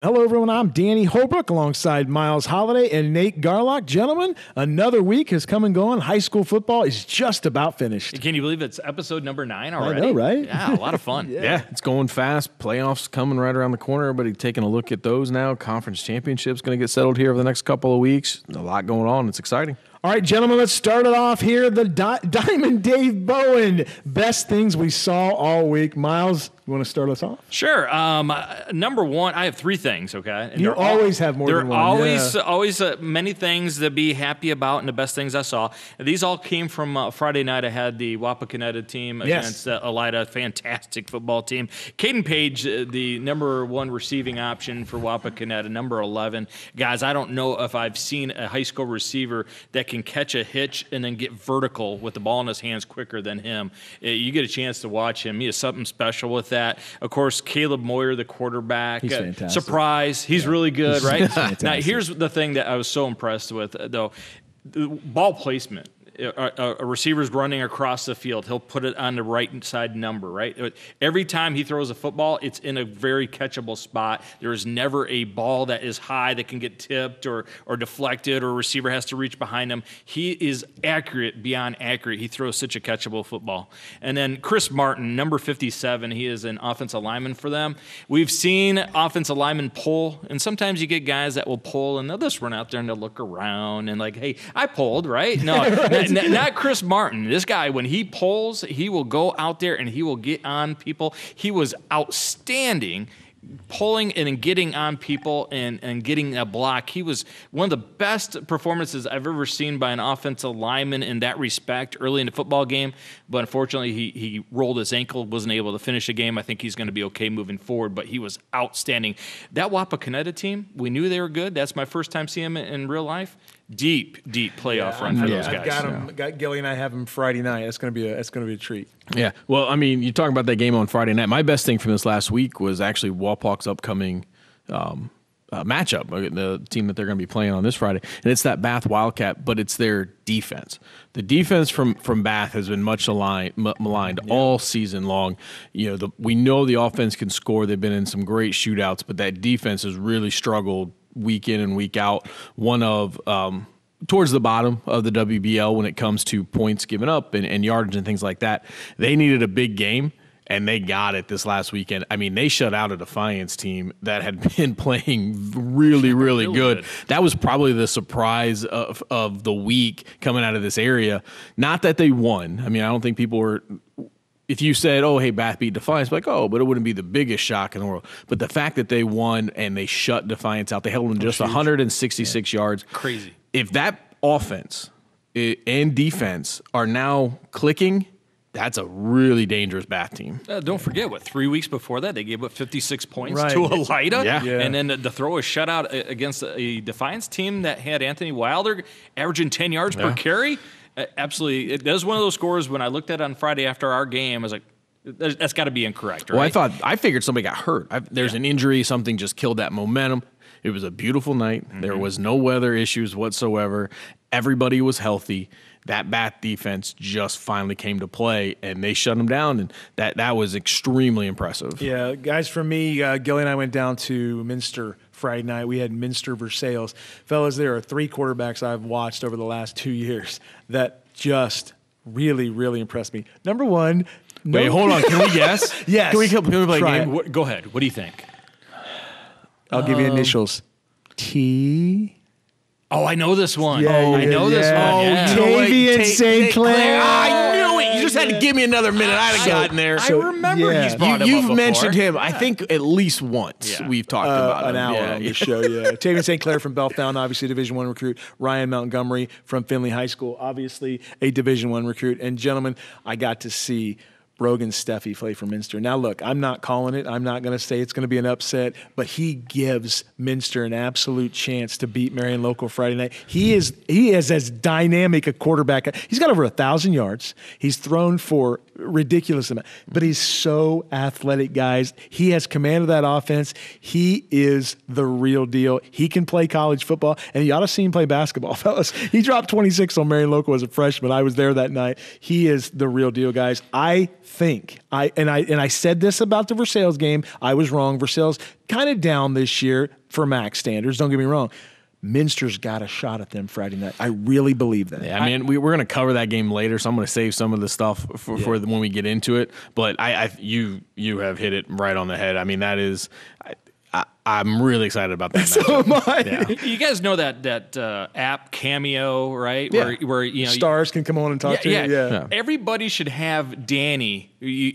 Hello, everyone. I'm Danny Holbrook alongside Miles Holiday and Nate Garlock. Gentlemen, another week has come and gone. High school football is just about finished. Can you believe it's episode number nine already? know, right? Yeah, a lot of fun. yeah. yeah. it's going fast. Playoffs coming right around the corner. Everybody taking a look at those now. Conference championships going to get settled here over the next couple of weeks. A lot going on. It's exciting. All right, gentlemen, let's start it off here. The Di- Diamond Dave Bowen. Best things we saw all week. Miles, you want to start us off? Sure. Um, uh, number one, I have three things. Okay, and you always all, have more. There are always, yeah. always uh, many things to be happy about, and the best things I saw. These all came from uh, Friday night. I had the Wapakoneta team yes. against uh, Elida, fantastic football team. Caden Page, uh, the number one receiving option for Wapakoneta, number eleven. Guys, I don't know if I've seen a high school receiver that can catch a hitch and then get vertical with the ball in his hands quicker than him. Uh, you get a chance to watch him. He has something special with that. Of course Caleb Moyer, the quarterback. He's uh. Surprise. He's yeah. really good, right? now, here's the thing that I was so impressed with, though ball placement a, a, receiver's running across the field, he'll put it on the right side number, right? Every time he throws a football, it's in a very catchable spot. There is never a ball that is high that can get tipped or, or deflected or a receiver has to reach behind him. He is accurate beyond accurate. He throws such a catchable football. And then Chris Martin, number 57, he is an offensive lineman for them. We've seen offensive linemen pull, and sometimes you get guys that will pull and they'll just run out there and they'll look around and like, hey, I pulled, right? No, n- not Chris Martin. This guy, when he pulls, he will go out there and he will get on people. He was outstanding pulling and getting on people and, and getting a block. He was one of the best performances I've ever seen by an offensive lineman in that respect early in the football game. But unfortunately, he, he rolled his ankle, wasn't able to finish the game. I think he's going to be okay moving forward, but he was outstanding. That Wapakoneta team, we knew they were good. That's my first time seeing them in real life deep, deep playoff yeah, run for yeah. those guys. I've got him. Got Gilly and I have him Friday night. That's gonna be a that's gonna be a treat. Yeah. Well, I mean, you talk about that game on Friday night. My best thing from this last week was actually Wapak's upcoming. Um, uh, matchup, uh, the team that they're going to be playing on this Friday, and it's that Bath Wildcat, but it's their defense. The defense from from Bath has been much aligned, m- maligned yeah. all season long. You know, the, we know the offense can score; they've been in some great shootouts, but that defense has really struggled week in and week out. One of um, towards the bottom of the WBL when it comes to points given up and, and yardage and things like that. They needed a big game and they got it this last weekend. I mean, they shut out a Defiance team that had been playing really, really, good. good. That was probably the surprise of, of the week coming out of this area. Not that they won. I mean, I don't think people were if you said, "Oh, hey, Bath beat Defiance," like, "Oh," but it wouldn't be the biggest shock in the world. But the fact that they won and they shut Defiance out, they held them just 166 yeah. yards. Crazy. If that offense and defense are now clicking, that's a really dangerous Bath team. Uh, don't forget what three weeks before that they gave up 56 points right. to Elida, yeah. yeah. and then the throw a shutout against a Defiance team that had Anthony Wilder averaging 10 yards yeah. per carry absolutely. It, that was one of those scores when I looked at it on Friday after our game. I was like, that's got to be incorrect, right? Well, I thought I figured somebody got hurt. I, there's yeah. an injury, something just killed that momentum. It was a beautiful night. Mm-hmm. There was no weather issues whatsoever. Everybody was healthy. That Bath defense just finally came to play, and they shut them down, and that that was extremely impressive. Yeah, guys, for me, uh, Gilly and I went down to Minster Friday night. We had Minster Versailles. Fellas, there are three quarterbacks I've watched over the last two years that just really, really impressed me. Number one. No Wait, hold on. Can we guess? yes. Can we, can we play a game? What, go ahead. What do you think? I'll um, give you um, initials. T. Oh, I know this one. Yeah, oh, I know yeah. this one. Oh, yeah. Tavien St. Clair. Just had to give me another minute. I'd have gotten there. So, I remember yeah. he's brought you, You've mentioned him. I think at least once we've talked uh, about an him. hour on the show. Yeah, Tavien St. Clair from Bellefontaine, obviously Division One recruit. Ryan Montgomery from Findlay High School, obviously a Division One recruit. And gentlemen, I got to see Brogan Steffi play for Minster. Now, look, I'm not calling it. I'm not going to say it's going to be an upset, but he gives Minster an absolute chance to beat Marion Local Friday night. He is he is as dynamic a quarterback. He's got over a thousand yards. He's thrown for ridiculous amount. But he's so athletic, guys. He has command of that offense. He is the real deal. He can play college football, and you ought to see him play basketball, fellas. He dropped 26 on Marion Local as a freshman. I was there that night. He is the real deal, guys. I think I and I and I said this about the Versailles game. I was wrong. Versailles kind of down this year for max standards. Don't get me wrong. Minster's got a shot at them Friday night. I really believe that. Yeah, I mean, we, we're going to cover that game later, so I'm going to save some of the stuff for, yeah. for when we get into it. But I, I, you, you have hit it right on the head. I mean, that is, I, I'm really excited about that. so am I. Yeah. You guys know that that uh, app Cameo, right? Yeah. Where, where you know stars can come on and talk yeah, to yeah. you. Yeah. Everybody should have Danny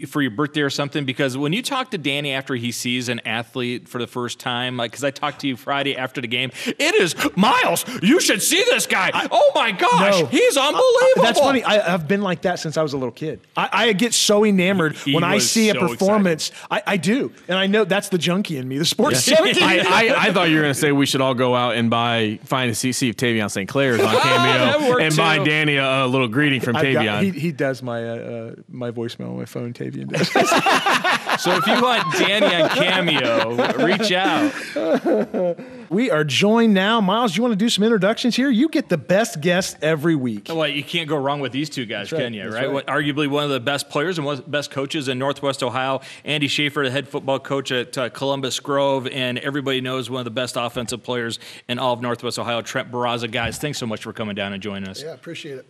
for your birthday or something because when you talk to Danny after he sees an athlete for the first time, like because I talked to you Friday after the game, it is Miles. You should see this guy. I, oh my gosh, no, he's unbelievable. that's funny. I, have been like that since I was a little kid. I, I get so enamored he when I see so a performance. I, I, do, and I know that's the junkie in me, the sports yeah. Junkie. I, I, thought you were going to say we should all go out and buy find a CC of Tavien St. Clair's on Cameo and too. buy Danny a, a, little greeting from Tavien. Got, he, he, does my uh, uh, my voicemail on my phone. Tavien does. so if you want Danny on Cameo, reach out. We are joined now. Miles, you want to do some introductions here? You get the best guest every week. Well, you can't go wrong with these two guys, That's can you? Right? right. arguably one of the best players and one of the best coaches in Northwest Ohio. Andy Schafer, the head football coach at uh, Columbus Grove, and everybody knows one of the best offensive players in all of Northwest Ohio, Trent Barraza. Guys, thanks so much for coming down and joining us. Yeah, appreciate it.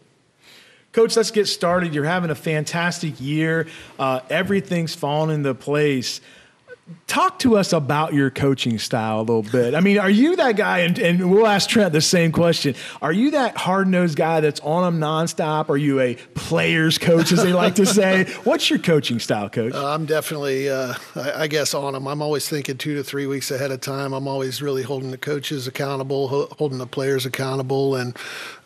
Coach, let's get started. You're having a fantastic year. Uh, everything's falling into place talk to us about your coaching style a little bit. I mean, are you that guy? And, and we'll ask Trent the same question. Are you that hard nosed guy that's on them nonstop? Are you a player's coach, as they like to say? What's your coaching style, coach? Uh, I'm definitely, uh, I, I, guess, on them. I'm always thinking two to three weeks ahead of time. I'm always really holding the coaches accountable, holding the players accountable, and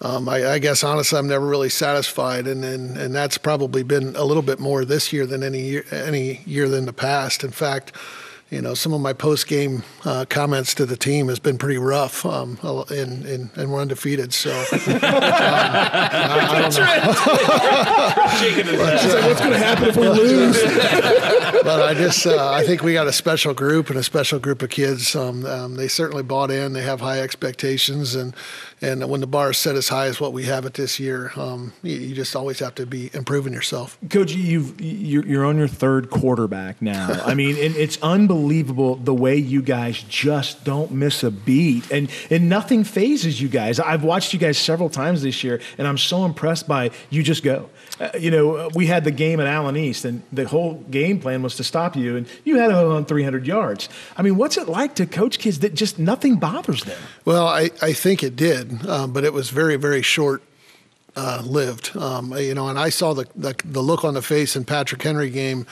um, I, I, guess honestly, I'm never really satisfied, and, and and that's probably been a little bit more this year than any year, any year than the past. In fact you know, some of my post game uh, comments to the team has been pretty rough, um, and, and, and we're undefeated. So, um, I, I, don't know. like, what's going to happen if we lose? But I just, uh, I think we got a special group and a special group of kids. Um, um, they certainly bought in. They have high expectations, and and when the bar is set as high as what we have it this year, um, you, you, just always have to be improving yourself. Coach, you've you're, you're on your third quarterback now. I mean, it's unbelievable the way you guys just don't miss a beat, and and nothing phases you guys. I've watched you guys several times this year, and I'm so impressed by you. Just go. Uh, you know, we had the game at Allen East, and the whole game plan was to stop you, and you had it on 300 yards. I mean, what's it like to coach kids that just nothing bothers them? Well, I, I think it did, um, but it was very, very short uh, lived. Um, you know, and I saw the, the, the look on the face in Patrick Henry game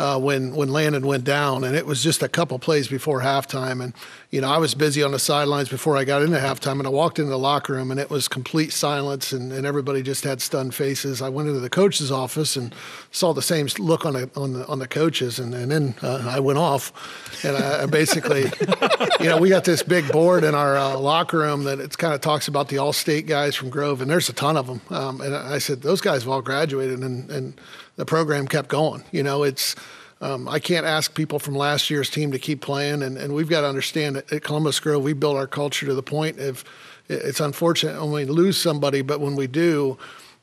uh, when when Landon went down, and it was just a couple plays before halftime. And you know, I was busy on the sidelines before I got into halftime, and I walked into the locker room, and it was complete silence, and, and everybody just had stunned faces. I went into the coach's office and saw the same look on the on the on the coaches, and, and then uh, I went off, and I, I basically, you know, we got this big board in our uh, locker room that it kind of talks about the all-state guys from Grove, and there's a ton of them. Um, and I said those guys have all graduated, and and the program kept going. You know, it's um, I can't ask people from last year's team to keep playing, and, and we've got to understand that at Columbus Grove we build our culture to the point of it's unfortunate when we lose somebody, but when we do,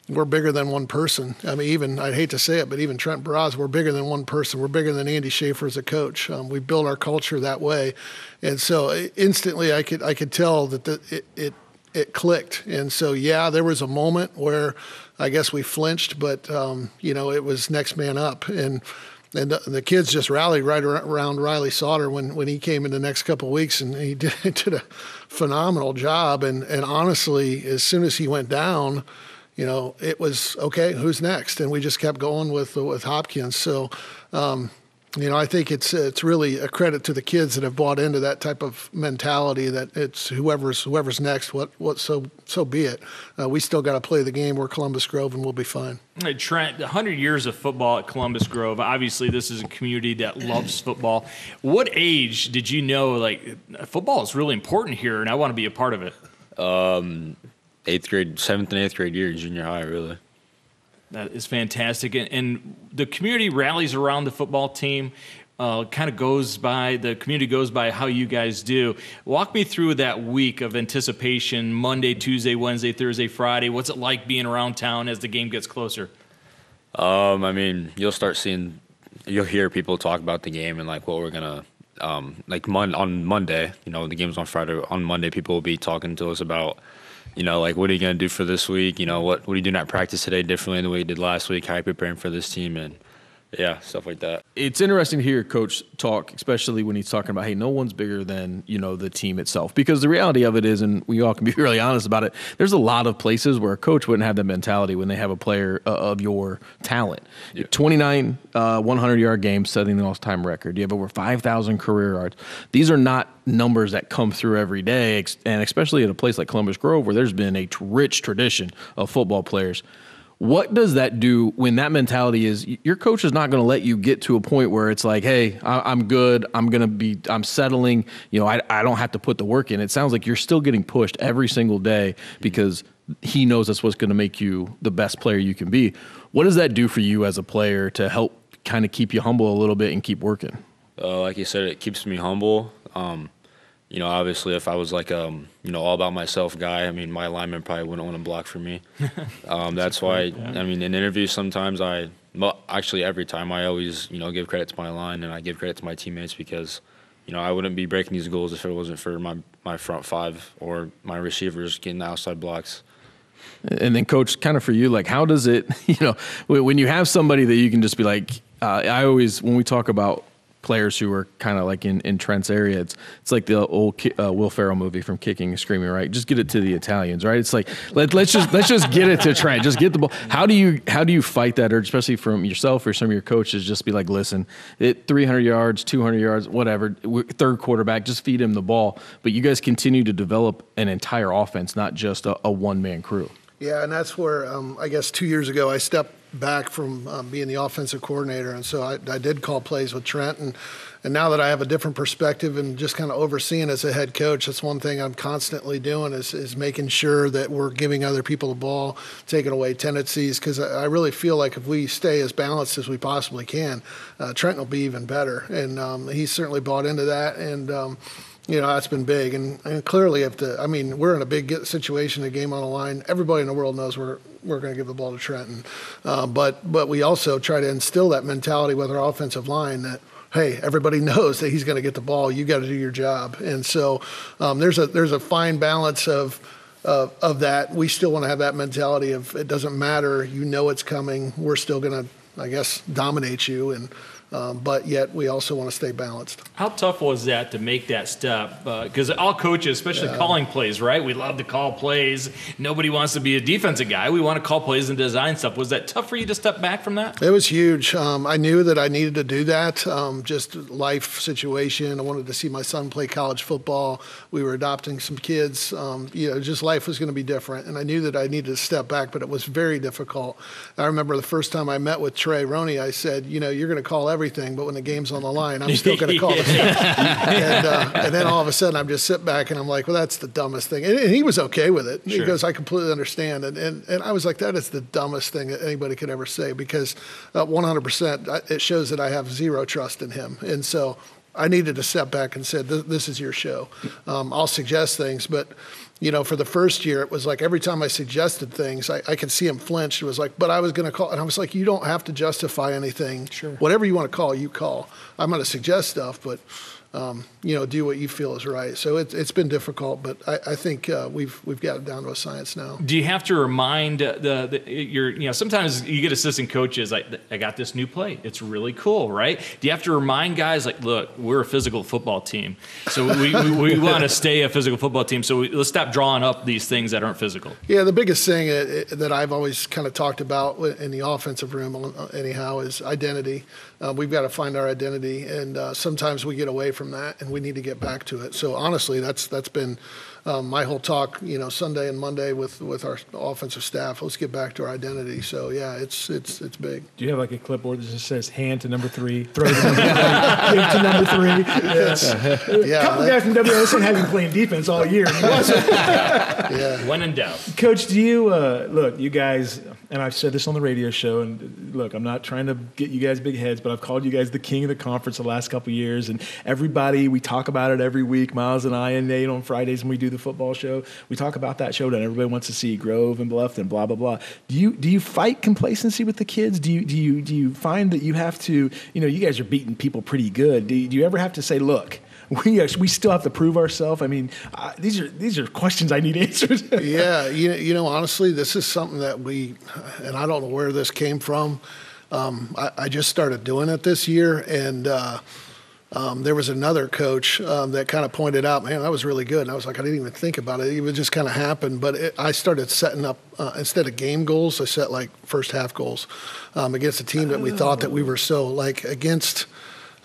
we're bigger than one person. I mean, even I'd hate to say it, but even Trent Barraza, we're bigger than one person. We're bigger than Andy Schafer as a coach. Um, we build our culture that way, and so instantly I could I could tell that the, it, it it clicked. And so yeah, there was a moment where I guess we flinched, but um, you know it was next man up and and the, the, kids just rallied right around Riley Sauter when, when he came in the next couple weeks, and he did, did a phenomenal job. And and honestly, as soon as he went down, you know, it was okay. Who's next? And we just kept going with with Hopkins. So. Um, you know, I think it's it's really a credit to the kids that have bought into that type of mentality that it's whoever's whoever's next, what what so so be it. Uh, we still got to play the game. We're Columbus Grove, and we'll be fine. Hey, Trent, 100 years of football at Columbus Grove. Obviously, this is a community that loves football. What age did you know like football is really important here, and I want to be a part of it? Um, eighth grade, seventh and eighth grade year, junior high, really. That is fantastic, and, and the community rallies around the football team. Uh, kind of goes by the community goes by how you guys do. Walk me through that week of anticipation: Monday, Tuesday, Wednesday, Thursday, Friday. What's it like being around town as the game gets closer? Um, I mean, you'll start seeing, you'll hear people talk about the game and like what we're gonna, um, like mon- on Monday. You know, the game's on Friday. On Monday, people will be talking to us about, you know, like what are you gonna do for this week? You know, what what are you doing at practice today differently than what you did last week? How are you preparing for this team? And yeah, stuff like that. It's interesting to hear coach talk, especially when he's talking about, hey, no one's bigger than, you know, the team itself. Because the reality of it is, and we all can be really honest about it, there's a lot of places where a coach wouldn't have that mentality when they have a player uh, of your talent. Yeah. 29 uh, 100 yard games setting the all time record. You have over 5,000 career yards. These are not numbers that come through every day, and especially at a place like Columbus Grove where there's been a rich tradition of football players. What does that do when that mentality is your coach is not going to let you get to a point where it's like, hey, I, am good. I'm going to be, I'm settling. You know, I, I don't have to put the work in. It sounds like you're still getting pushed every single day because he knows that's what's going to make you the best player you can be. What does that do for you as a player to help kind of keep you humble a little bit and keep working? Uh, like you said, it keeps me humble. Um, you know, obviously, if I was like um, you know, all about myself guy, I mean, my lineman probably wouldn't want to block for me. Um, that's why, yeah. I mean, in interviews, sometimes I, well, actually, every time I always, you know, give credit to my line and I give credit to my teammates because, you know, I wouldn't be breaking these goals if it wasn't for my my front five or my receivers getting the outside blocks. And then, coach, kind of for you, like, how does it, you know, when you have somebody that you can just be like, uh, I always, when we talk about players who are kind of like in, in Trent's area. It's it's like the old uh, Will Ferrell movie from Kicking and Screaming, right? Just get it to the Italians, right? It's like let, let's just let's just get it to Trent. Just get the ball. How do you how do you fight that urge, especially from yourself or some of your coaches? Just be like, listen, it 300 yards, 200 yards, whatever. Third quarterback, just feed him the ball. But you guys continue to develop an entire offense, not just a, a one man crew. Yeah, and that's where um, I guess two years ago I stepped back from um, being the offensive coordinator, and so I, I, did call plays with Trent, and and now that I have a different perspective and just kind of overseeing as a head coach, that's one thing I'm constantly doing is is making sure that we're giving other people the ball, taking away tendencies, because I, I, really feel like if we stay as balanced as we possibly can, uh, Trent will be even better, and um, he's certainly bought into that, and. Um, you know that's been big. And, and clearly if the i mean we're in a big situation a game on the line. Everybody in the world knows we're we're going to give the ball to trenton. Uh, but but we also try to instill that mentality with our offensive line that hey everybody knows that he's going to get the ball. You got to do your job. And so um, there's a there's a fine balance of uh, of that. We still want to have that mentality of it doesn't matter. You know it's coming. We're still going to i guess dominate you. And um, but yet we also want to stay balanced. How tough was that to make that step? Because uh, all coaches, especially yeah. calling plays, right? We love to call plays. Nobody wants to be a defensive guy. We want to call plays and design stuff. Was that tough for you to step back from that? It was huge. Um, I knew that I needed to do that. Um, just life situation. I wanted to see my son play college football. We were adopting some kids. Um, you know, just life was going to be different, and I knew that I needed to step back. But it was very difficult. I remember the first time I met with Trey Roney. I said, you know, you're going to call everything, but when the game's on the line, I'm still going to call the and, uh, and then all of a sudden, I'm just sit back and I'm like, well, that's the dumbest thing. And, and he was okay with it. Sure. He goes, I completely understand. And, and, and I was like, that is the dumbest thing that anybody could ever say because uh, 100% it shows that I have zero trust in him. And so I needed to step back and said, this is your show. Um, I'll suggest things, but you know, for the first year, it was like every time I suggested things, I, I could see him flinch. It was like, but I was going to call. And I was like, you don't have to justify anything. Sure. Whatever you want to call, you call. I'm going to suggest stuff, but um, you know, do what you feel is right. So it, it's been difficult, but I, I think uh, we've we've got it down to a science now. Do you have to remind the, the your you know sometimes you get assistant coaches like I got this new play, it's really cool, right? Do you have to remind guys like, look, we're a physical football team, so we, we, we want to stay a physical football team. So we, let's stop drawing up these things that aren't physical. Yeah, the biggest thing uh, that I've always kind of talked about in the offensive room, uh, anyhow, is identity. Uh, we've got to find our identity, and uh, sometimes we get away from that, and we need to get back to it. So honestly, that's that's been um, my whole talk, you know, Sunday and Monday with, with our offensive staff. Let's get back to our identity. So yeah, it's it's it's big. Do you have like a clipboard that just says hand to number three, throw to number three, give to number three? Yes. yeah. A couple that, guys from WSN have been playing defense all year. yeah. When in doubt, Coach, do you uh, look? You guys and I've said this on the radio show. And look, I'm not trying to get you guys big heads, but I've called you guys the king of the conference the last couple years. And everybody, we talk about it every week. Miles and I and Nate on Fridays when we do the football show, we talk about that show. And everybody wants to see Grove and Bluffton, blah blah blah. Do you do you fight complacency with the kids? Do you do you do you find that you have to? You know, you guys are beating people pretty good. Do you, do you ever have to say, look? we actually, we still have to prove ourselves. I mean, uh, these are these are questions I need answers. yeah, you, you know, honestly, this is something that we, and I don't know where this came from. Um, I, I, just started doing it this year, and uh, um, there was another coach um, that kind of pointed out, man, that was really good. And I was like, I didn't even think about it. It would just kind of happen. But it, I started setting up, uh, instead of game goals, I set like first half goals um, against a team that we thought that we were so, like against –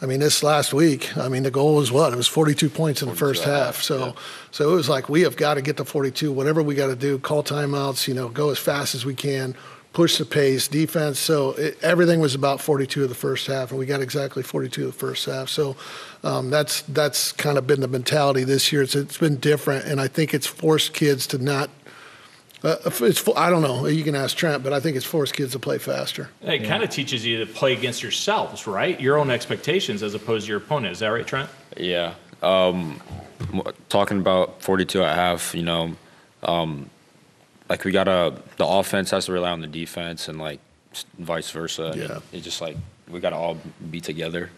I mean, this last week, I mean, the goal was what? It was 42 points in the first half. So, yeah. so it was like we have got to get to 42. Whatever we got to do, call timeouts. You know, go as fast as we can, push the pace, defense. So it, everything was about 42 of the first half, and we got exactly 42 of the first half. So um, that's that's kind of been the mentality this year. It's, it's been different, and I think it's forced kids to not uh, it's I don't know. You can ask Trent, but I think it's forced kids to play faster. It yeah. kind of teaches you to play against yourselves, right? Your own expectations as opposed to your opponent. Is that right, Trent? Yeah. Um, talking about 42 at half, you know, um, like we gotta the offense has to rely on the defense, and like vice versa. Yeah. It's just like we gotta all be together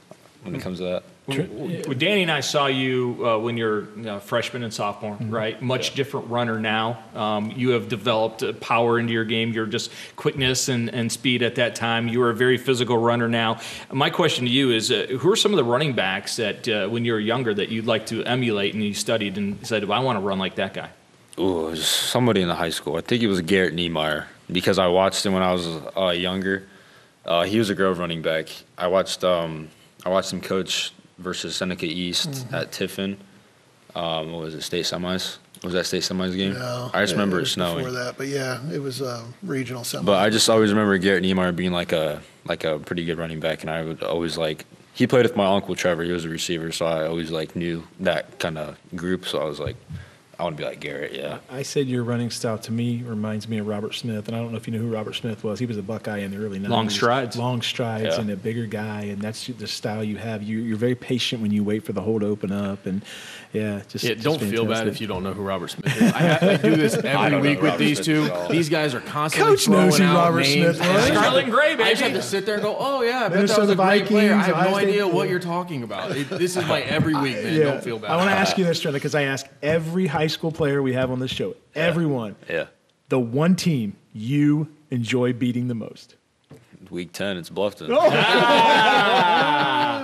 when it comes to that. Well, Danny and I saw you uh, when you're you know, freshman and sophomore, mm-hmm. right? Much yeah. different runner now. Um, you have developed uh, power into your game. You're just quickness and, and speed at that time. You are a very physical runner now. My question to you is uh, who are some of the running backs that uh, when you were younger that you'd like to emulate and you studied and said, well, I want to run like that guy? Oh, somebody in the high school. I think it was Garrett Niemeyer because I watched him when I was uh, younger. Uh, he was a Grove running back. I watched um, I watched him coach versus Seneca East mm-hmm. at Tiffin. Um, what was it? State semis. Was that state semis game? No, I just it, remember it, it snowing. Before that, but yeah, it was uh, regional semis. But I just always remember Garrett Niemeyer being like a like a pretty good running back, and I would always like. He played with my uncle Trevor. He was a receiver, so I always like knew that kind of group. So I was like, I want to be like Garrett, yeah. I said your running style to me reminds me of Robert Smith, and I don't know if you know who Robert Smith was. He was a Buckeye in the early 90s. Long strides. Long strides yeah. and a bigger guy, and that's the style you have. You, are very patient when you wait for the hole to open up, and yeah, just, yeah, just don't fantastic. feel bad if you don't know who Robert Smith is. I, I do this every week with these two. These guys are constantly Coach knows who Robert names. Smith was. Scarlet Gray, baby. I just have to sit there and go, oh yeah, I bet that was a great player. I have no idea what you're talking about. It, this is my every week, man. Yeah. Don't feel bad. I want to ask you this, Trent, because I ask every high school player we have on this show, everyone, yeah. the one team you enjoy beating the most. Week 10, it's Bluffton. Oh.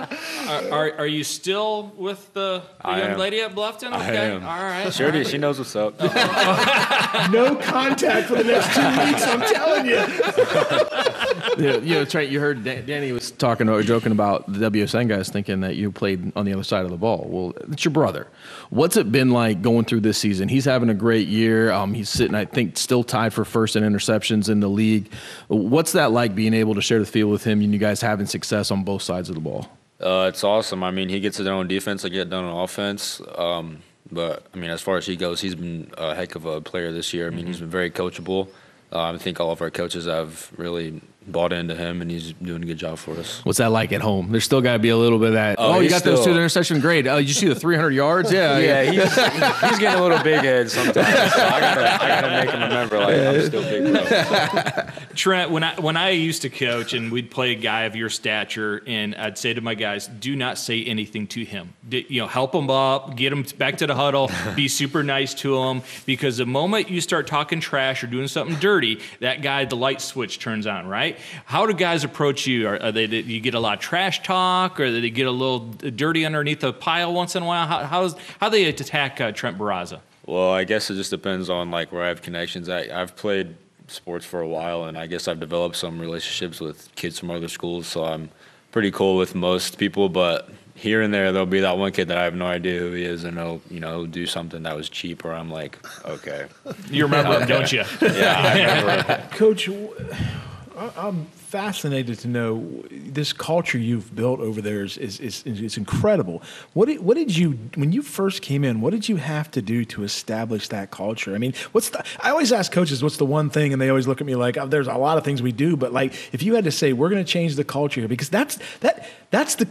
are, are, are, you still with the, the young am. lady at Bluffton? Okay. I am. All right. Sure, all she knows what's up. no contact for the next two weeks, I'm telling you. yeah, you know, Trent, you heard Danny was talking or joking about the WSN guys thinking that you played on the other side of the ball. Well, it's your brother. What's it been like going through this season? He's having a great year. Um, he's sitting, I think, still tied for first in interceptions in the league. What's that like being able to share the field with him and you guys having success on both sides of the ball? Uh, it's awesome. I mean, he gets it done on defense, I get done on offense. Um, but I mean, as far as he goes, he's been a heck of a player this year. I mean, mm-hmm. he's been very coachable. Uh, I think all of our coaches have really bought into him, and he's doing a good job for us. What's that like at home? There's still got to be a little bit of that. Oh, oh you got still, those two interception. Great. Oh, you see the 300 yards? Yeah, yeah. He's, he's getting a little big head sometimes. So I gotta, I gotta make him remember like I'm still big. Bro. Trent, when I when I used to coach and we'd play a guy of your stature, and I'd say to my guys, do not say anything to him. You know, help him up, get him back to the huddle, be super nice to him, because the moment you start talking trash or doing something dirty, that guy the light switch turns on, right? Right? How do guys approach you? Are, are they do you get a lot of trash talk, or do they get a little dirty underneath a pile once in a while? How how's, how do they attack uh, Trent Barraza? Well, I guess it just depends on like where I have connections. I, I've played sports for a while, and I guess I've developed some relationships with kids from other schools, so I'm pretty cool with most people. But here and there, there'll be that one kid that I have no idea who he is, and he'll you know do something that was cheap, or I'm like, okay. You remember him, don't you? Yeah, I remember. Coach I'm fascinated to know this culture you've built over there is is, is, is incredible. What did, what did you when you first came in? What did you have to do to establish that culture? I mean, what's the? I always ask coaches, what's the one thing, and they always look at me like, oh, "There's a lot of things we do," but like, if you had to say, "We're going to change the culture here," because that's that that's the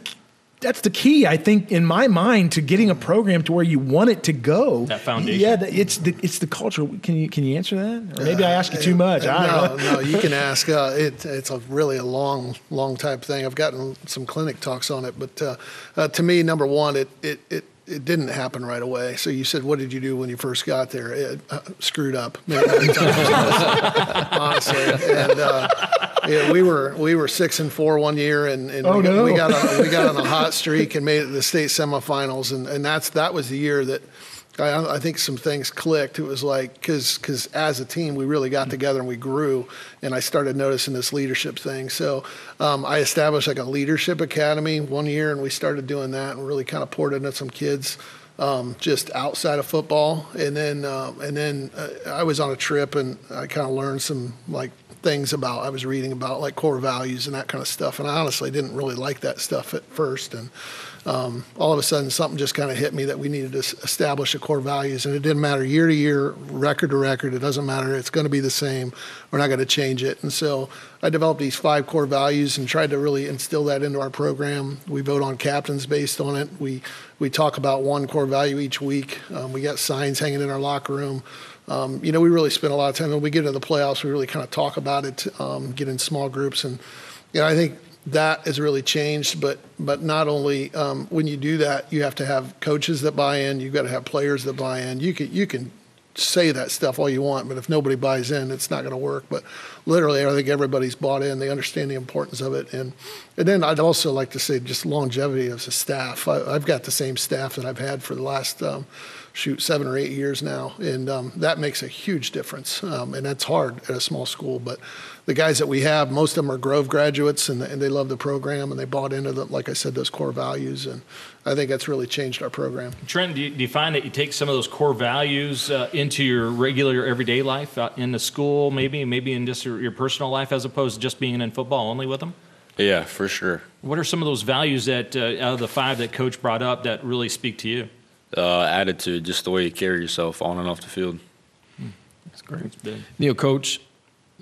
that's the key, I think, in my mind, to getting a program to where you want it to go. That foundation. Yeah, it's the it's the culture. Can you can you answer that? Or maybe I ask you too much. Uh, I no, don't know. no, you can ask. Uh, it, it's a really a long, long type thing. I've gotten some clinic talks on it, but uh, uh, to me, number one, it it it it didn't happen right away. So you said, what did you do when you first got there? It, uh, screwed up, maybe honestly. And uh, yeah, we were we were six and four one year, and, and Oh, we, got, no. we got on, we got on a hot streak and made it to the state semifinals, and, and that's that was the year that. I, I think some things clicked. It was like because as a team we really got together and we grew, and I started noticing this leadership thing. So um, I established like a leadership academy one year, and we started doing that and really kind of poured into some kids um, just outside of football. And then um, and then uh, I was on a trip and I kind of learned some like things about I was reading about like core values and that kind of stuff. And I honestly didn't really like that stuff at first. And um, all of a sudden something just kind of hit me that we needed to establish a core values. And it didn't matter year to year, record to record. It doesn't matter. It's going to be the same. We're not going to change it. And so I developed these five core values and tried to really instill that into our program. We vote on captains based on it. We we talk about one core value each week. Um, we got signs hanging in our locker room. Um, you know, we really spend a lot of time when we get into the playoffs. We really kind of talk about it, um, get in small groups, and you know, I think that has really changed. But but not only um, when you do that, you have to have coaches that buy in. You've got to have players that buy in. You can you can say that stuff all you want, but if nobody buys in, it's not going to work. But literally, I think everybody's bought in. They understand the importance of it, and and then I'd also like to say just longevity as a staff. I, I've got the same staff that I've had for the last. Um, shoot seven or eight years now, and um, that makes a huge difference. Um, and that's hard at a small school, but the guys that we have, most of them are Grove graduates, and, and they love the program, and they bought into the, like I said, those core values, and I think that's really changed our program. Trent, do you, do you find that you take some of those core values uh, into your regular everyday life uh, in the school, maybe, maybe in just your, your personal life, as opposed to just being in football only with them? Yeah, for sure. What are some of those values that, uh, out of the five that Coach brought up, that really speak to you? Uh, attitude, just the way you carry yourself on and off the field. That's great. It's big. You coach,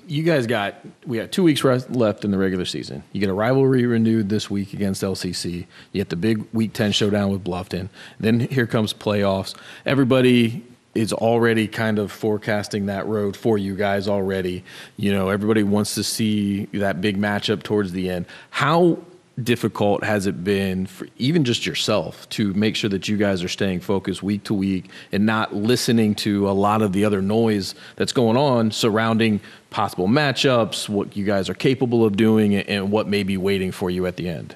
you guys got we got two weeks rest left in the regular season. You get a rivalry renewed this week against LCC. You get the big Week Ten showdown with Bluffton. Then here comes playoffs. Everybody is already kind of forecasting that road for you guys already. You know, everybody wants to see that big matchup towards the end. How difficult has it been for even just yourself to make sure that you guys are staying focused week to week and not listening to a lot of the other noise that's going on surrounding possible matchups, what you guys are capable of doing, and what may be waiting for you at the end?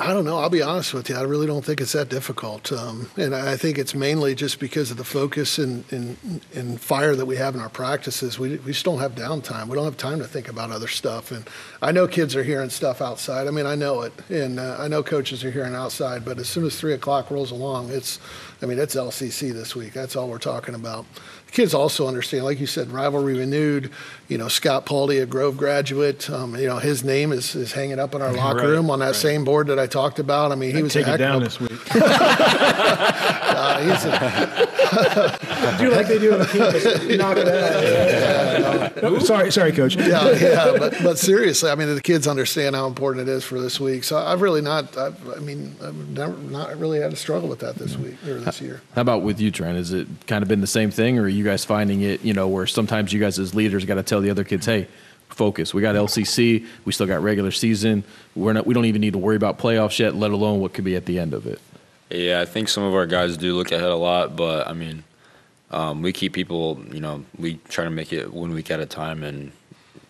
I don't know. I'll be honest with you. I really don't think it's that difficult, um, and I think it's mainly just because of the focus and, and, and fire that we have in our practices. We, we just don't have downtime. We don't have time to think about other stuff. And I know kids are hearing stuff outside. I mean, I know it, and uh, I know coaches are hearing outside. But as soon as three o'clock rolls along, it's, I mean, it's LCC this week. That's all we're talking about. The kids also understand, like you said, rivalry renewed. You know, Scott Pauldy, a Grove graduate. Um, you know, his name is, is hanging up in our locker Right, room on that right. same board that I talked about. I mean, he was a Take it heck down a- this week. uh, he's a, do like they do on campus. Knock it out. No, oh, sorry, sorry, coach. yeah, yeah, but but seriously, I mean, the kids understand how important it is for this week. So I've really not. I've, I mean, I've never not really had to struggle with that this week or this year. How about with you, Trent? Has it kind of been the same thing, or are you guys finding it, you know, where sometimes you guys as leaders got to tell the other kids, hey, focus. We got LCC. We still got regular season. We're not. We don't even need to worry about playoffs yet, let alone what could be at the end of it. Yeah, I think some of our guys do look ahead a lot, but I mean, um, we keep people. You know, we try to make it one week at a time, and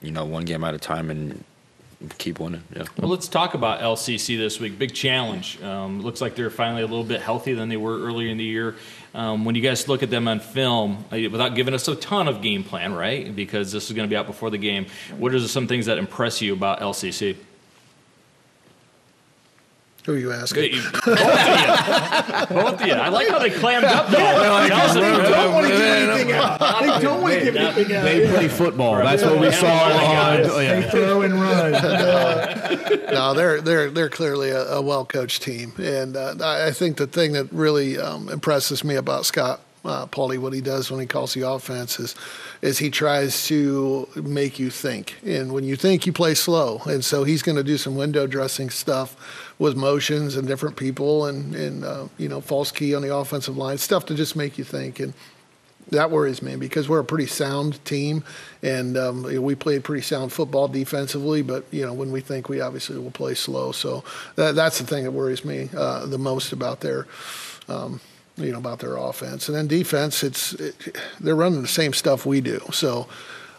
you know, one game at a time, and keep winning. Yeah. Well, let's talk about LCC this week. Big challenge. Um, looks like they're finally a little bit healthier than they were earlier in the year. Um, when you guys look at them on film, uh, without giving us a ton of game plan, right? Because this is going to be out before the game. What are some things that impress you about LCC? Who are you asking? Both of you. Both of you. I like how they clammed up though. They don't want to give anything out. They don't want to give anything out. They play football. That's what we saw one of the on. oh, yeah. They throw and run. no, they're they're they're clearly a, a well coached team, and uh, I I think the thing that really um, impresses me about Scott uh, Paulie, what he does when he calls the offense is is he tries to make you think, and when you think, you play slow, and so he's going to do some window dressing stuff with motions and different people, and and uh, you know false key on the offensive line, stuff to just make you think, and that worries me because we're a pretty sound team, and um, we play pretty sound football defensively. But you know, when we think, we obviously will play slow. So that, that's the thing that worries me uh, the most about their, um, you know, about their offense. And then defense, it's it, they're running the same stuff we do. So.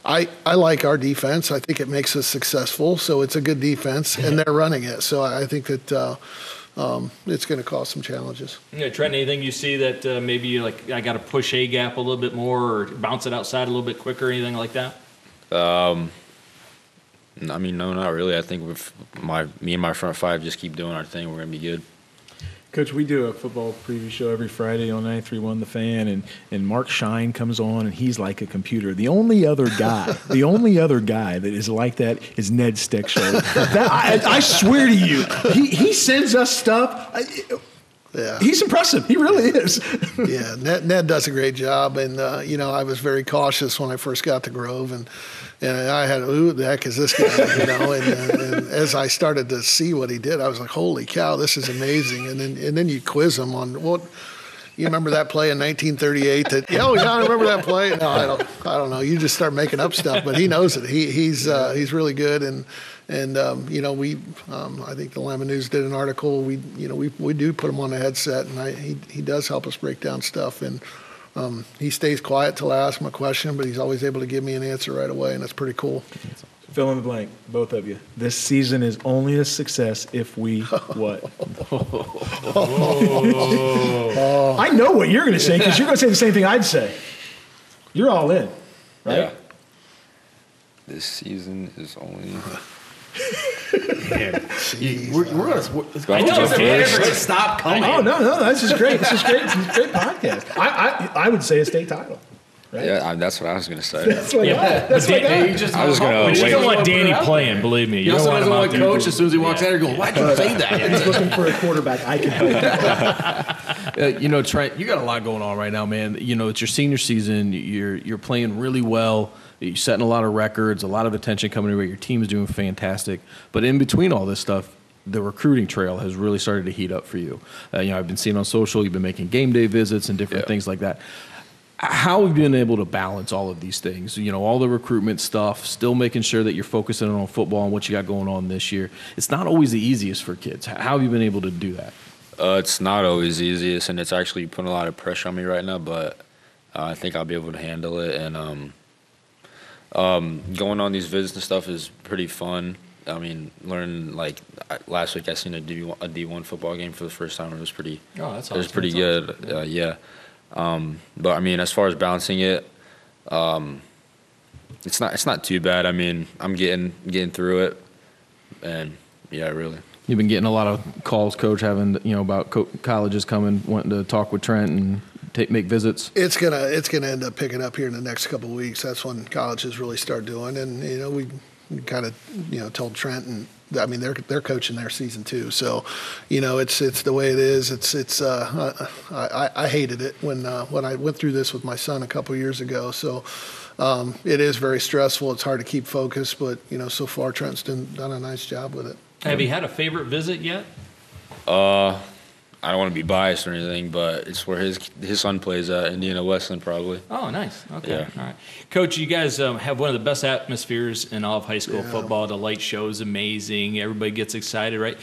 I, I like our defense. I think it makes us successful. So it's a good defense, and they're running it. So I think that uh, um, it's going to cause some challenges. Yeah, Trent, anything you see that uh, maybe you're like I got to push a gap a little bit more or bounce it outside a little bit quicker, anything like that? Um, I mean, no, not really. I think with my me and my front five just keep doing our thing, we're gonna be good. Coach, we do a football preview show every Friday on 931 The Fan, and, and Mark Shine comes on, and he's like a computer. The only other guy, the only other guy that is like that is Ned Stickshell. I, I swear to you, he, he sends us stuff. I- Yeah. He's impressive. He really is. yeah, Ned, Ned does a great job, and uh, you know I was very cautious when I first got to Grove, and and I had who the heck is this guy, you know? And, and, and as I started to see what he did, I was like, holy cow, this is amazing. And then and then you quiz him on what. You remember that play in 1938? That oh yeah, I remember that play. No, I don't. I don't know. You just start making up stuff, but he knows it. He he's uh, he's really good, and and um, you know we um, I think the Lima News did an article. We you know we we do put him on a headset, and I, he he does help us break down stuff, and um, he stays quiet till I ask him a question, but he's always able to give me an answer right away, and that's pretty cool. Fill in the blank, both of you. This season is only a success if we what? I know what you're going to say because you're going to say the same thing I'd say. You're all in, right? Yeah. This season is only. We're, we're gonna, we're, I know, it's a First. favorite. stop coming. Oh no, no, this is great. This is great. This is a great podcast. I, I, I would say a state title. Right? Yeah, I, that's what I was gonna say. That's what I Yeah, got. That's but what I Dan- got. just I was gonna But you don't want Danny playing, believe me. You You don't want doesn't him out want there. coach as soon as he walks Yeah. out here going, why'd you say that? He's looking for a quarterback. I can help. Uh, you know, Trent, you got a lot going on right now, man. You know, it's your senior season. You're you're playing really well. You're setting a lot of records. A lot of attention coming your way. Your team's doing fantastic. But in between all this stuff, the recruiting trail has really started to heat up for you. Uh, you know, I've been seeing on social. You've been making game day visits and different Yeah. things like that. How have you been able to balance all of these things? You know, all the recruitment stuff, still making sure that you're focusing on football and what you got going on this year. It's not always the easiest for kids. How have you been able to do that? Uh, it's not always the easiest, and it's actually putting a lot of pressure on me right now. But uh, I think I'll be able to handle it. And um, um, going on these visits and stuff is pretty fun. I mean, learning like last week, I seen a D one football game for the first time. It was pretty. Oh, that's awesome. It was pretty That's good. Uh, yeah. Um, but I mean, as far as balancing it, um, it's not it's not too bad. I mean, I'm getting getting through it, and yeah, really. You've been getting a lot of calls, coach, having you know about co- colleges coming, wanting to talk with Trent and take make visits. It's gonna it's gonna end up picking up here in the next couple of weeks. That's when colleges really start doing, and you know we, kind of you know told Trent and I mean they're they're coaching their season too. So, you know it's it's the way it is. It's it's uh, I, I I hated it when uh, when I went through this with my son a couple years ago. So. Um, it is very stressful. It's hard to keep focused, but you know, so far Trent's done, done a nice job with it. Have you had a favorite visit yet? Uh, I don't want to be biased or anything, but it's where his his son plays at Indiana Wesleyan, probably. Oh, nice. Okay. Yeah. All right. Coach, you guys um, have one of the best atmospheres in all of high school football. The light show is amazing. Everybody gets excited, right?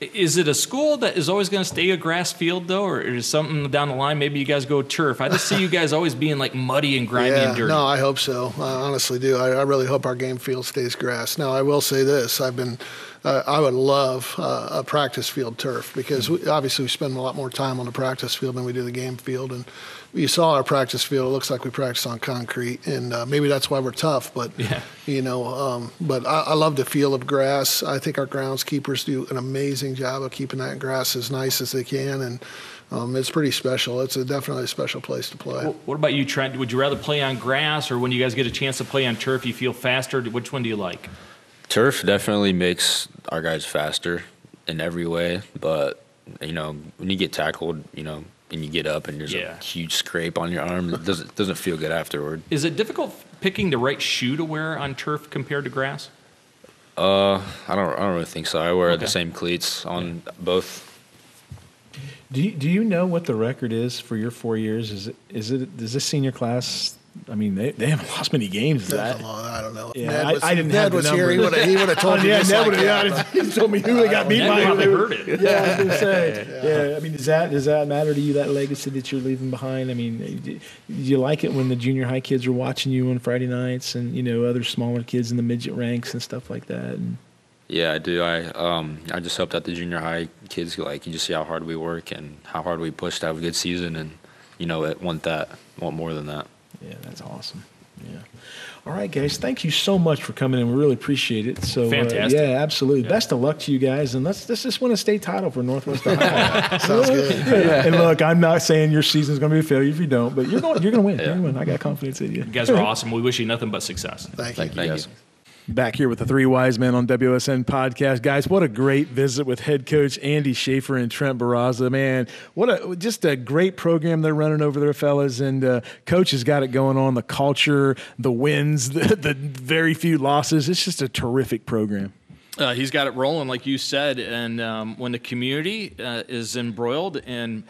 Is it a school that is always going to stay a grass field, though, or is something down the line? Maybe you guys go turf. I just see you guys always being like muddy and grimy yeah, and dirty. No, I hope so. I honestly do. I, I really hope our game field stays grass. Now, I will say this: I've been uh, I would love uh, a practice field turf because we, obviously we spend a lot more time on the practice field than we do the game field. And you saw our practice field; it looks like we practice on concrete, and uh, maybe that's why we're tough. But Yeah. you know, um, but I, I love the feel of grass. I think our groundskeepers do an amazing job of keeping that grass as nice as they can, and um, it's pretty special. It's a, definitely a special place to play. What about you, Trent? Would you rather play on grass or when you guys get a chance to play on turf, you feel faster? Which one do you like? Turf definitely makes our guys faster in every way, but you know when you get tackled, you know, and you get up and there's Yeah. a huge scrape on your arm, it doesn't doesn't feel good afterward. Is it difficult picking the right shoe to wear on turf compared to grass? Uh, I don't I don't really think so. I wear Okay. the same cleats on both. Do you, do you know what the record is for your four years? Is it is it is this senior class? I mean, they, they haven't lost many games. That? a lot. I don't know. Yeah, Ned I- was, I didn't Ned have the was here. He would have. He would have told Oh, me. yeah, just Ned would have yeah, he told me who they got beat by. probably heard it. Yeah, I was gonna say. Yeah, I mean, does that does that matter to you? That legacy that you're leaving behind. I mean, do do you like it when the junior high kids are watching you on Friday nights, and you know other smaller kids in the midget ranks and stuff like that? And, Yeah, I do. I um I just hope that the junior high kids like you just see how hard we work and how hard we push to have a good season, and you know it, want that, want more than that. Yeah, that's awesome. Yeah. All right, guys. Thank you so much for coming in. We really appreciate it. So, uh, Fantastic. yeah, absolutely. Best of luck to you guys, and let's let's just win a state title for Northwest Ohio. Sounds good. Yeah. And look, I'm not saying your season's going to be a failure if you don't, but you're going you're going to win. You're going to win. I got confidence in you. You guys are awesome. We wish you nothing but success. Thank you. Thank you guys. Back here with the three wise men on WSN podcast, guys. What a great visit with head coach Andy Schafer and Trent Barraza. Man, what a just a great program they're running over there, fellas. And uh, coach has got it going on. The culture, the wins, the, the very few losses. It's just a terrific program. Uh, he's got it rolling, like you said, and um, when the community uh, is embroiled and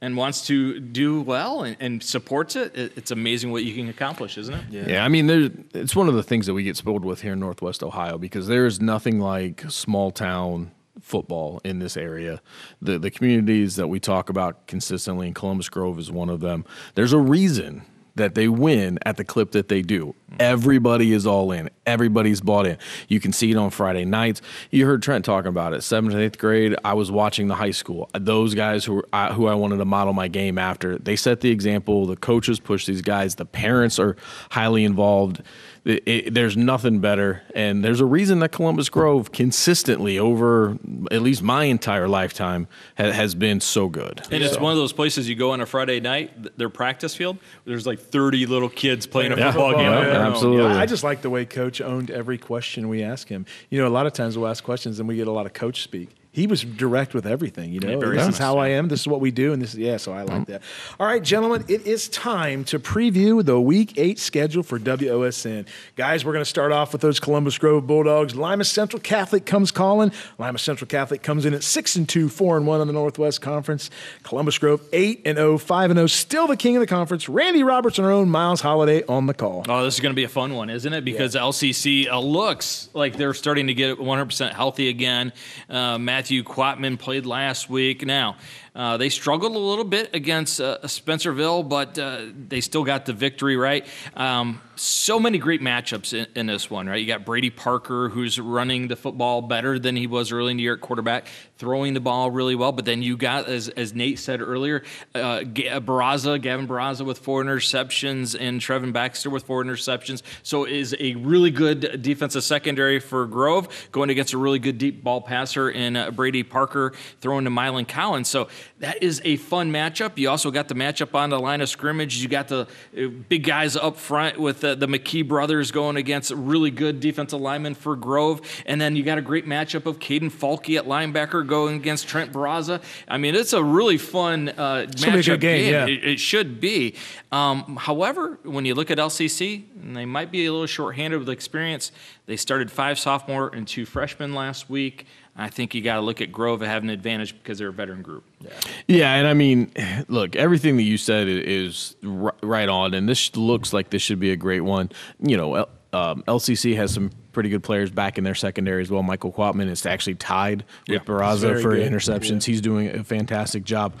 and wants to do well and, and supports it, it, it's amazing what you can accomplish, isn't it? Yeah. Yeah, I mean, there's, it's one of the things that we get spoiled with here in Northwest Ohio because there is nothing like small town football in this area. The the communities that we talk about consistently, and Columbus Grove is one of them. There's a reason that they win at the clip that they do. Everybody is all in. Everybody's bought in. You can see it on Friday nights. You heard Trent talking about it. Seventh and eighth grade, I was watching the high school. Those guys who I, who I wanted to model my game after, they set the example. The coaches push these guys. The parents are highly involved. It- it- there's nothing better, and there's a reason that Columbus Grove consistently over at least my entire lifetime ha- has been so good. And it's one of those places you go on a Friday night, th- their practice field. There's like 30 little kids playing a Yeah. football game. Yeah, on their own. absolutely. I I just like the way Coach owned every question we ask him. You know, a lot of times we'll ask questions and we get a lot of coach speak. He was direct with everything. You know, very this is honest, how I am. This is what we do, and this is yeah. So I like that. All right, gentlemen, it is time to preview the Week Eight schedule for WOSN. Guys, we're going to start off with those Columbus Grove Bulldogs. Lima Central Catholic comes calling. Lima Central Catholic comes in at six and two, four and one on the Northwest Conference. Columbus Grove eight and 0, 5 and zero, still the king of the conference. Randy Roberts and our own Miles Holiday on the call. Oh, this is going to be a fun one, isn't it? Because LCC uh, looks like they're starting to get 100% healthy again. Uh, Matthew Quatman played last week. Now, uh, they struggled a little bit against uh, Spencerville, but uh, they still got the victory, right? Um, so many great matchups in, in this one, right? You got Brady Parker, who's running the football better than he was early in the year at quarterback, throwing the ball really well. But then you got, as, as Nate said earlier, uh, Barraza, Gavin Barraza with four interceptions, and Trevin Baxter with four interceptions. So is a really good defensive secondary for Grove going against a really good deep ball passer in uh, Brady Parker throwing to Mylan Collins. So that is a fun matchup. You also got the matchup on the line of scrimmage. You got the uh, big guys up front with the, the McKee brothers going against really good defensive lineman for Grove. And then you got a great matchup of Caden Falke at linebacker going against Trent Barraza. I mean, it's a really fun uh, It's gonna be a matchup good game, yeah. It, it should be. Um, however, when you look at LCC, and they might be a little shorthanded with experience. They started five sophomore and two freshmen last week. I think you got to look at Grove having an advantage because they're a veteran group. Yeah, yeah, and I mean, look, everything that you said is right on, and this looks like this should be a great one. You know, um, LCC has some pretty good players back in their secondary as well. Michael Quatman is actually tied with Yeah, Barraza for good. interceptions. He's doing a fantastic job.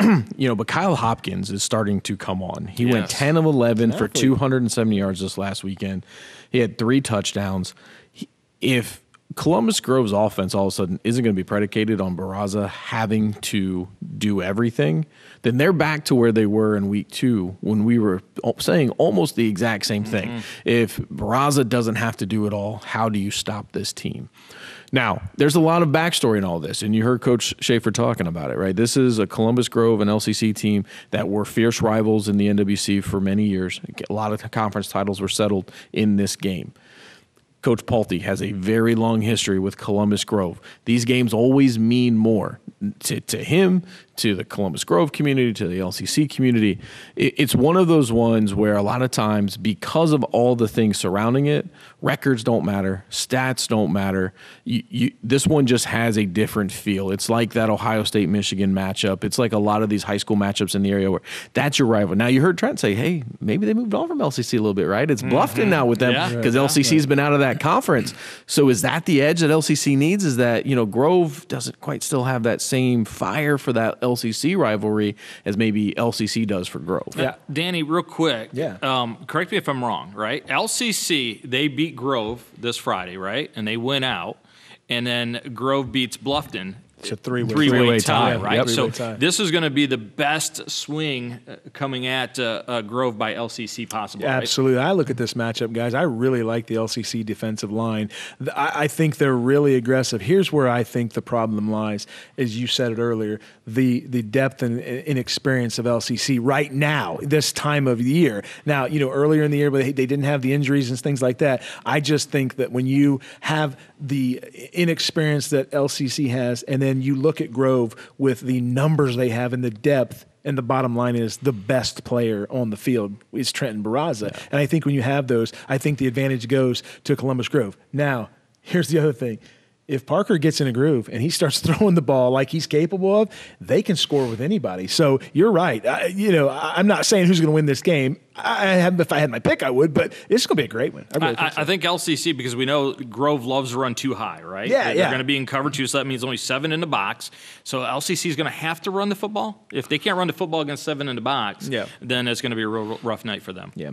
you know, but Kyle Hopkins is starting to come on. He went 10 of 11 for 270 yards this last weekend. He had three touchdowns. He, if Columbus Grove's offense all of a sudden isn't going to be predicated on Barraza having to do everything, then they're back to where they were in week two when we were saying almost the exact same thing. Mm-hmm. If Barraza doesn't have to do it all, how do you stop this team? Now, there's a lot of backstory in all this, and you heard Coach Schafer talking about it, right? This is a Columbus Grove and LCC team that were fierce rivals in the NWC for many years. A lot of conference titles were settled in this game. Coach Paulty has a very long history with Columbus Grove. These games always mean more to, to him, to the Columbus Grove community, to the LCC community. It, it's one of those ones where a lot of times, because of all the things surrounding it, records don't matter, stats don't matter. You, you, this one just has a different feel. It's like that Ohio State Michigan matchup. It's like a lot of these high school matchups in the area where that's your rival. Now, you heard Trent say, hey, maybe they moved on from LCC a little bit, right? It's mm-hmm. Bluffton now with them because yeah, LCC's been out of that conference. So is that the edge that LCC needs? Is that, you know, Grove doesn't quite still have that same fire for that LCC rivalry as maybe LCC does for Grove. Yeah, Danny, real quick. Yeah. Um, correct me if I'm wrong. Right? LCC they beat Grove this Friday, right? And they win out, and then Grove beats Bluffton it's a three-way, three-way tie, tie, right? Yep. So tie. this is going to be the best swing uh, coming at uh, uh, Grove by LCC possible. Absolutely. Right? I look at this matchup, guys. I really like the LCC defensive line. I, I, think they're really aggressive. Here's where I think the problem lies, as you said it earlier, the the depth and inexperience of LCC right now, this time of year. Now, you know, earlier in the year, but they, they didn't have the injuries and things like that. I just think that when you have the inexperience that LCC has, and then you look at Grove with the numbers they have and the depth and the bottom line is the best player on the field is Trenton Barraza. Yeah. And I think when you have those, I think the advantage goes to Columbus Grove. Now, here's the other thing if Parker gets in a groove and he starts throwing the ball like he's capable of, they can score with anybody. So you're right. I, you know, I'm not saying who's going to win this game. I have, if I had my pick, I would, but it's going to be a great win. I, really I, think, so. I, think LCC because we know Grove loves to run too high, right? Yeah, they're, yeah. They're going to be in cover two, so that means only seven in the box. So LCC is going to have to run the football. If they can't run the football against seven in the box, yeah. then it's going to be a real rough night for them. Yeah.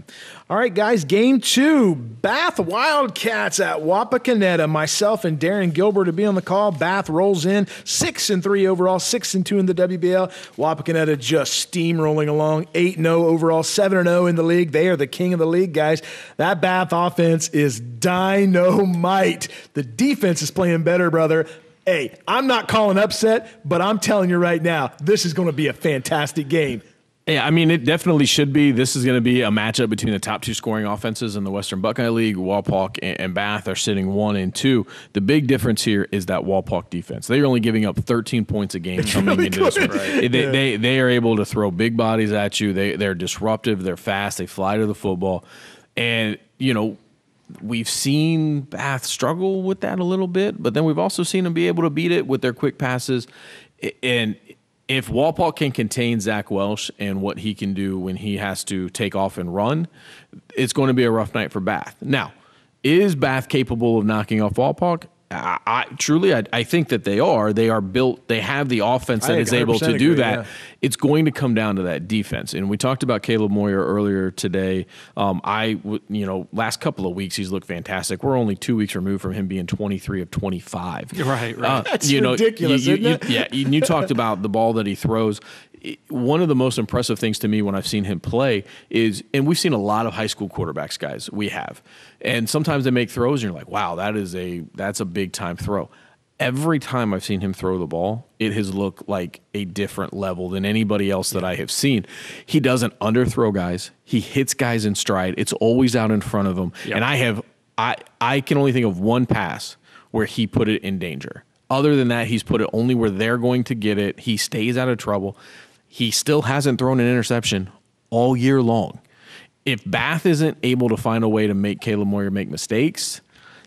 All right, guys. Game two: Bath Wildcats at Wapakoneta. Myself and Darren Gilbert to be on the call. Bath rolls in six and three overall, six and two in the WBL. Wapakoneta just steamrolling along, eight and zero oh overall, seven and zero oh in the league. They are the king of the league, guys. That Bath offense is dynamite. The defense is playing better, brother. Hey, I'm not calling upset, but I'm telling you right now, this is going to be a fantastic game. Yeah, I mean, it definitely should be. This is going to be a matchup between the top two scoring offenses in the Western Buckeye League. Wapak and Bath are sitting one and two. The big difference here is that Wapak defense. They're only giving up 13 points a game it's coming really into good. this one. Right. They, yeah. they, they are able to throw big bodies at you. They, they're disruptive. They're fast. They fly to the football. And, you know, we've seen Bath struggle with that a little bit, but then we've also seen them be able to beat it with their quick passes. And if Wapak can contain Zach Welsh and what he can do when he has to take off and run, it's going to be a rough night for Bath. Now, is Bath capable of knocking off Wapak? I, I, truly, I, I, think that they are. They are built. They have the offense that is able to do that. Yeah. It's going to come down to that defense. And we talked about Caleb Moyer earlier today. Um, I, you know, last couple of weeks he's looked fantastic. We're only two weeks removed from him being 23 of 25. Right, right. Uh, That's you ridiculous, know, you, you, yeah, and you talked about the ball that he throws one of the most impressive things to me when I've seen him play is, and we've seen a lot of high school quarterbacks, guys. We have, and sometimes they make throws, and you're like, wow, that is a that's a big time throw. Every time I've seen him throw the ball, it has looked like a different level than anybody else that I have seen. He doesn't underthrow guys. He hits guys in stride. It's always out in front of him. Yep. And I have I I can only think of one pass where he put it in danger. Other than that, he's put it only where they're going to get it. He stays out of trouble. He still hasn't thrown an interception all year long. If Bath isn't able to find a way to make Caleb Moyer make mistakes,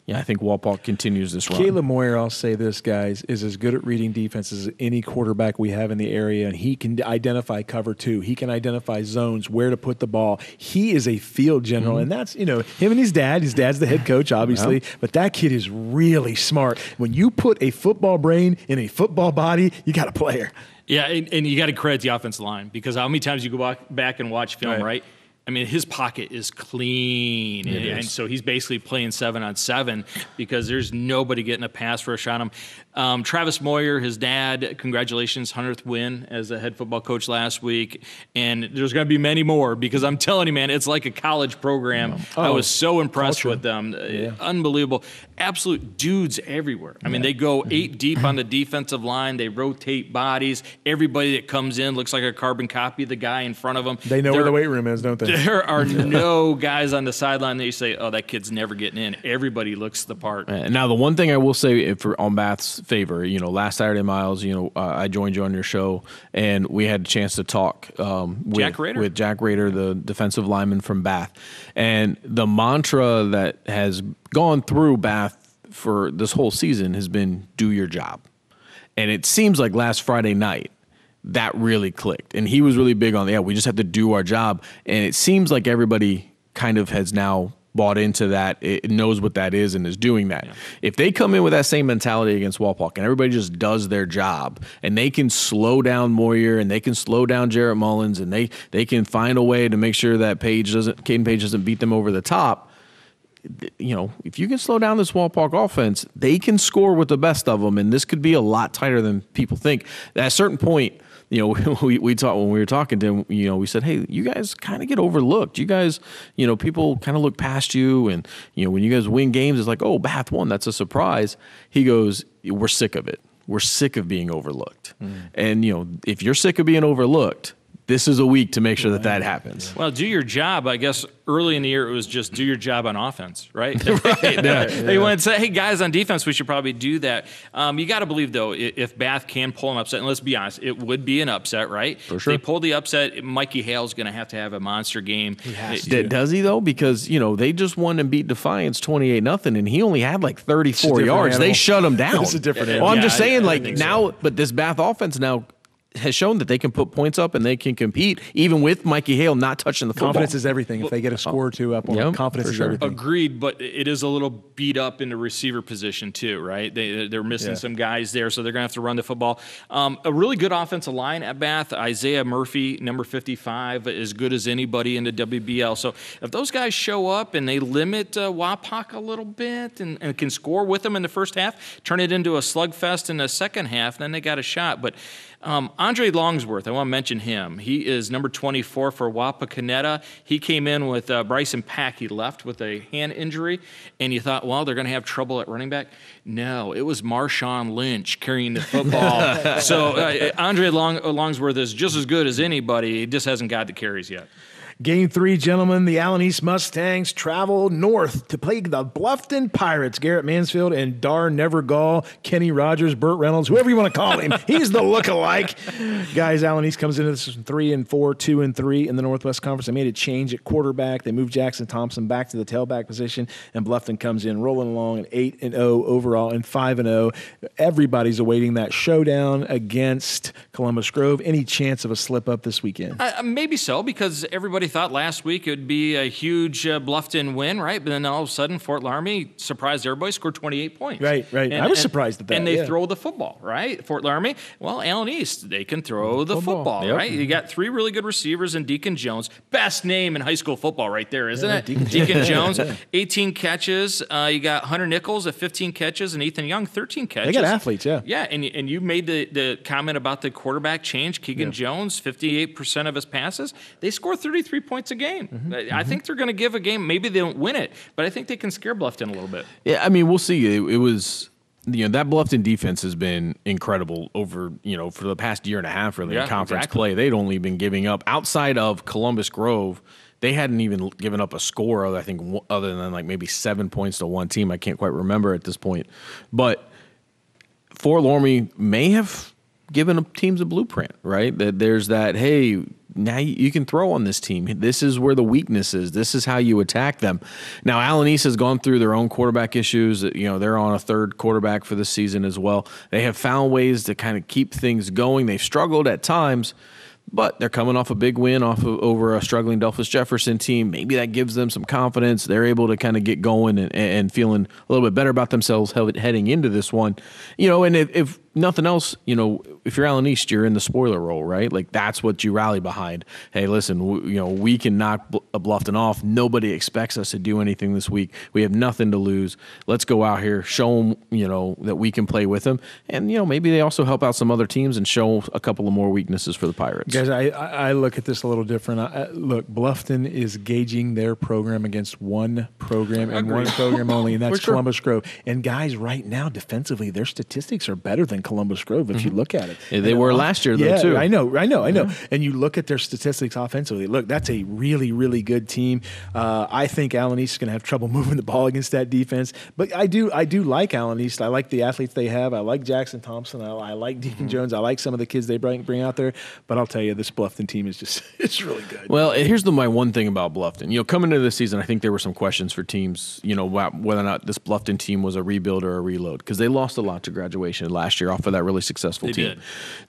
yeah, I think Wapak continues this run. Caleb Moyer, I'll say this, guys, is as good at reading defense as any quarterback we have in the area, and he can identify cover two. He can identify zones, where to put the ball. He is a field general, mm-hmm. and that's you know him and his dad. His dad's the head coach, obviously, yeah. but that kid is really smart. When you put a football brain in a football body, you got a player. Yeah, and, and you got to credit the offensive line because how many times you go back, back and watch film, right? right? I mean, his pocket is clean, and, and, so he's basically playing seven on seven because there's nobody getting a pass rush on him. Um, Travis Moyer, his dad, congratulations, hundredth win as a head football coach last week, and there's going to be many more because I'm telling you, man, it's like a college program. Oh, I was so impressed culture. with them, yeah. unbelievable, absolute dudes everywhere. I mean, they go eight deep on the defensive line, they rotate bodies. Everybody that comes in looks like a carbon copy of the guy in front of them. They know They're, where the weight room is, don't they? There are no guys on the sideline that you say, "Oh, that kid's never getting in." Everybody looks the part. Now, the one thing I will say for on Bath's favor, you know, last Saturday, Miles, you know, uh, I joined you on your show, and we had a chance to talk um, with Jack Rader? with Jack Rader, the defensive lineman from Bath, and the mantra that has gone through Bath for this whole season has been "Do your job," and it seems like last Friday night that really clicked. And he was really big on, yeah, we just have to do our job. And it seems like everybody kind of has now bought into that, it knows what that is and is doing that. Yeah. If they come in with that same mentality against Wapak and everybody just does their job and they can slow down Moyer and they can slow down Jarrett Mullins and they they can find a way to make sure that Page doesn't Caden Page doesn't beat them over the top. You know, if you can slow down this Wapak offense, they can score with the best of them, and this could be a lot tighter than people think. At a certain point, you know, we, we talked when we were talking to him, you know, we said, hey, you guys kind of get overlooked. You guys, you know, people kind of look past you. And, you know, when you guys win games, it's like, oh, Bath won. That's a surprise. He goes, we're sick of it. We're sick of being overlooked. Mm. And, you know, if you're sick of being overlooked, this is a week to make sure that that happens. Well, do your job. I guess early in the year it was just do your job on offense, right? right. Yeah. they yeah. went and say, "Hey guys, on defense, we should probably do that." Um, you got to believe though, if Bath can pull an upset, and let's be honest, it would be an upset, right? For sure. They pull the upset. Mikey Hale's going to have to have a monster game. He has to. Does he though? Because you know they just won and beat Defiance twenty eight nothing, and he only had like thirty four yards. Animal. They shut him down. it's a different. Well, I'm just saying, like now, so. but this Bath offense now has shown that they can put points up and they can compete even with Mikey Hale not touching the football. Confidence is everything. If they get a score or two up, on yep, confidence is sure. everything. Agreed, but it is a little beat up in the receiver position too, right? They they're missing yeah. some guys there, so they're going to have to run the football. Um, a really good offensive line at Bath. Isaiah Murphy, number 55, as good as anybody in the WBL. So if those guys show up and they limit uh, Wapak a little bit and, and can score with them in the first half, turn it into a slugfest in the second half, then they got a shot. But um, Andre Longsworth, I want to mention him. He is number 24 for Wapakoneta. He came in with uh, Bryson Pack. He left with a hand injury, and you thought, well, they're going to have trouble at running back. No, it was Marshawn Lynch carrying the football. so uh, Andre Long- Longsworth is just as good as anybody. He just hasn't got the carries yet. Game three, gentlemen, the Allen East Mustangs travel north to play the Bluffton Pirates. Garrett Mansfield and Dar Nevergall, Kenny Rogers, Burt Reynolds, whoever you want to call him. He's the look-alike. Guys, Allen East comes into this three and four, two and three in the Northwest Conference. They made a change at quarterback. They moved Jackson Thompson back to the tailback position, and Bluffton comes in rolling along at eight and zero oh overall and five and zero. Oh. Everybody's awaiting that showdown against Columbus Grove. Any chance of a slip up this weekend? Uh, maybe so, because everybody thought last week it would be a huge uh, Bluffton win, right? But then all of a sudden, Fort Loramie surprised everybody, scored 28 points. Right, right. And, I was and, surprised at that. And they yeah. throw the football, right? Fort Loramie, well, Allen East, they can throw the football, football yep. right? You got three really good receivers in Deacon Jones. Best name in high school football right there, isn't yeah, it? Deacon, Deacon Jones, 18 catches. Uh, you got Hunter Nichols at 15 catches and Ethan Young, 13 catches. They got athletes, yeah. Yeah, and, and you made the, the comment about the quarterback change. Keegan yeah. Jones, 58% of his passes. They score 33 points a game. Mm-hmm. I mm-hmm. think they're going to give a game. Maybe they don't win it, but I think they can scare Bluffton a little bit. Yeah, I mean, we'll see. It, it was you know that Bluffton defense has been incredible over you know for the past year and a half really yeah, in conference exactly. play. They'd only been giving up outside of Columbus Grove. They hadn't even given up a score. I think other than like maybe seven points to one team. I can't quite remember at this point, but Fort Loramie may have given teams a blueprint, right? That there's that hey now you can throw on this team. This is where the weakness is. This is how you attack them. Now, Allen East has gone through their own quarterback issues. You know, they're on a third quarterback for the season as well. They have found ways to kind of keep things going. They've struggled at times, but they're coming off a big win off of over a struggling Delphos Jefferson team. Maybe that gives them some confidence. They're able to kind of get going and, and feeling a little bit better about themselves heading into this one. You know, and if, if nothing else, you know, if you're Allen East, you're in the spoiler role, right? Like that's what you rally behind. Hey, listen, we, you know, we can knock Bl- Bluffton off. Nobody expects us to do anything this week. We have nothing to lose. Let's go out here, show them, you know, that we can play with them, and you know, maybe they also help out some other teams and show a couple of more weaknesses for the Pirates. Guys, I, I look at this a little different. I, look, Bluffton is gauging their program against one program and one program only, and that's Columbus Grove. And guys, right now, defensively, their statistics are better than Columbus Grove if mm-hmm. you look at it. Yeah, they and were last year, though, yeah, too. I know, I know, I know. Yeah. And you look at their statistics offensively. Look, that's a really, really good team. Uh, I think Allen East is going to have trouble moving the ball against that defense, but I do, I do like Allen East. I like the athletes they have. I like Jackson Thompson. I, I like Deacon mm-hmm. Jones. I like some of the kids they bring bring out there. But I'll tell you, this Bluffton team is just it's really good. Well, here's the my one thing about Bluffton. You know, coming into the season, I think there were some questions for teams. You know, whether or not this Bluffton team was a rebuild or a reload because they lost a lot to graduation last year off of that really successful they team. Did.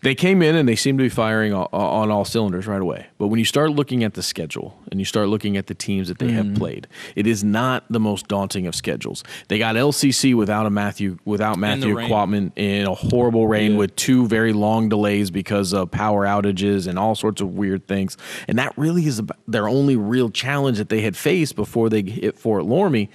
They came in and they seemed to be firing on, on all cylinders right away. But when you start looking at the schedule and you start looking at the teams that they mm. have mm-hmm. played, it is not the most daunting of schedules. They got LCC without a Matthew without Matthew Quatman in a horrible rain yeah. with two very long delays because of power outages and all sorts of weird things. And that really is their only real challenge that they had faced before they hit Fort Loramie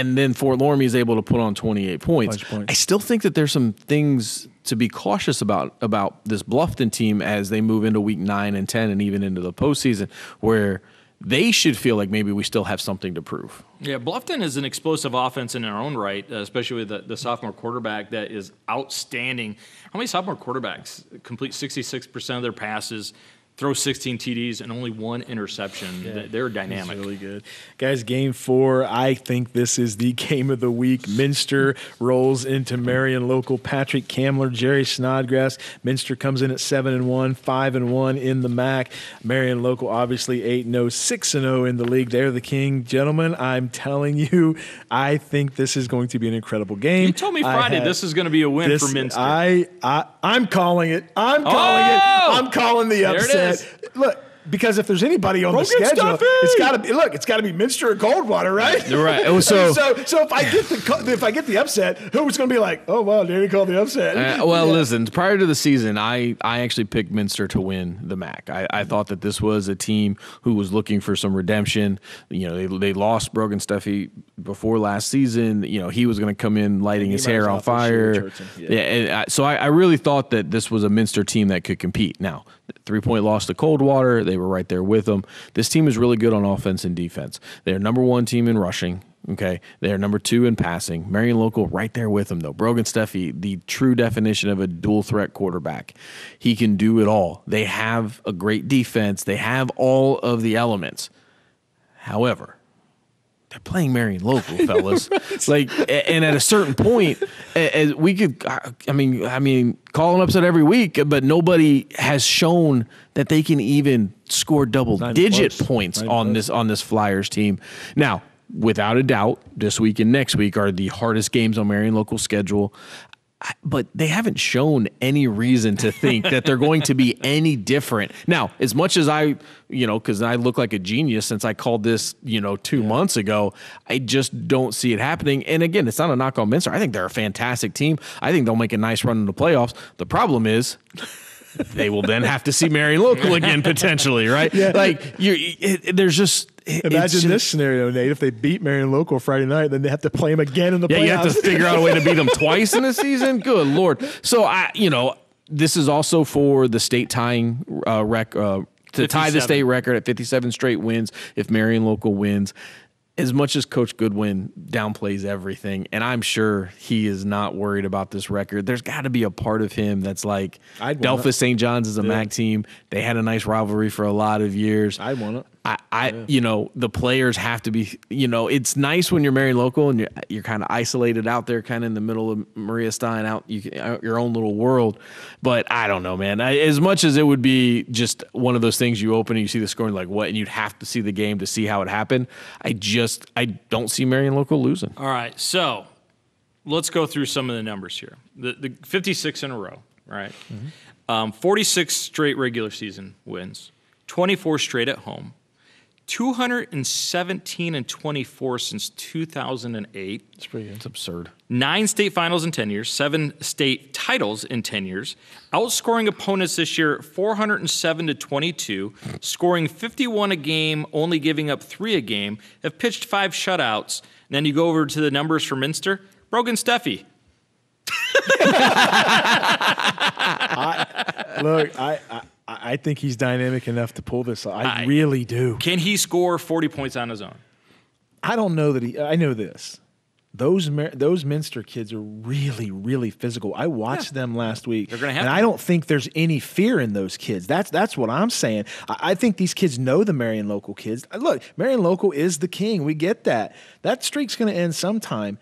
and then Fort Loramie is able to put on 28 points. points. I still think that there's some things to be cautious about about this Bluffton team as they move into week nine and 10 and even into the postseason where they should feel like maybe we still have something to prove. Yeah, Bluffton is an explosive offense in their own right, uh, especially with the, the sophomore quarterback that is outstanding. How many sophomore quarterbacks complete 66% of their passes? Throw 16 TDs and only one interception. Yeah, They're dynamic. really good. Guys, game four, I think this is the game of the week. Minster rolls into Marion local. Patrick Kamler, Jerry Snodgrass. Minster comes in at 7 and 1, 5 and 1 in the MAC. Marion local, obviously 8 0, 6 and 0 in the league. They're the king. Gentlemen, I'm telling you, I think this is going to be an incredible game. You told me Friday had, this is going to be a win this, for Minster. I, I, I'm calling it. I'm calling oh! it. I'm calling the upset look, because if there's anybody on the schedule, it's got to be look, it's got to be Minster or Coldwater, right? You're right. So, so, so if I get the if I get the upset, who's going to be like, oh wow, Danny called the upset? Uh, well, yeah. listen, prior to the season, I I actually picked Minster to win the MAC. I, I thought that this was a team who was looking for some redemption. You know, they they lost Brogan Steffi before last season. You know, he was going to come in lighting his hair on fire. Yeah, yeah I, so I, I really thought that this was a Minster team that could compete. Now, three point loss to Coldwater. They were right there with them. This team is really good on offense and defense. They're number one team in rushing. Okay, they're number two in passing. Marion Local right there with them though. Brogan Steffi, the true definition of a dual threat quarterback. He can do it all. They have a great defense. They have all of the elements. However, they're playing Marion local, fellas. right. Like, and at a certain point, as we could, I mean, I mean, call an upset every week, but nobody has shown that they can even score double digit points on this on this Flyers team. Now, without a doubt, this week and next week are the hardest games on Marion local schedule but they haven't shown any reason to think that they're going to be any different. Now, as much as I, you know, because I look like a genius since I called this, you know, two yeah. months ago, I just don't see it happening. And again, it's not a knock on Minster. I think they're a fantastic team. I think they'll make a nice run in the playoffs. The problem is. they will then have to see Marion local again potentially, right? Yeah. Like you, there's just Imagine this scenario, Nate. If they beat Marion Local Friday night, then they have to play them again in the yeah, playoffs. you have to figure out a way to beat them twice in a season. Good lord! So I, you know, this is also for the state tying uh, rec. Uh, to 57. tie the state record at 57 straight wins if Marion Local wins as much as Coach Goodwin downplays everything, and I'm sure he is not worried about this record, there's got to be a part of him that's like, Delphos St. John's is a yeah. MAC team. They had a nice rivalry for a lot of years. I want it. I, I yeah. you know, the players have to be, you know, it's nice when you're Marion local and you're, you're kind of isolated out there, kind of in the middle of Maria Stein, out you, out your own little world. But I don't know, man. I, as much as it would be just one of those things you open and you see the scoring, like what, and you'd have to see the game to see how it happened. I just, I don't see Marion local losing. All right, so let's go through some of the numbers here. The, the 56 in a row, right? Mm-hmm. Um, 46 straight regular season wins, 24 straight at home 217 and 24 since 2008. It's pretty. It's absurd. Nine state finals in 10 years, seven state titles in 10 years, outscoring opponents this year 407 to 22, scoring 51 a game, only giving up three a game, have pitched five shutouts. And then you go over to the numbers for Minster. Brogan Steffi, Look, I, I I think he's dynamic enough to pull this. off. I, I- really do. can he score 40 points on his own? I don't know that he. I know this. Those those Minster kids are really really physical. I watched them last week, They're gonna have and to. I don't think there's any fear in those kids. That's that's what I'm saying. I, I think these kids know the Marion local kids. Uh, Look, Marion local is the king. We get that. That streak's going to end sometime,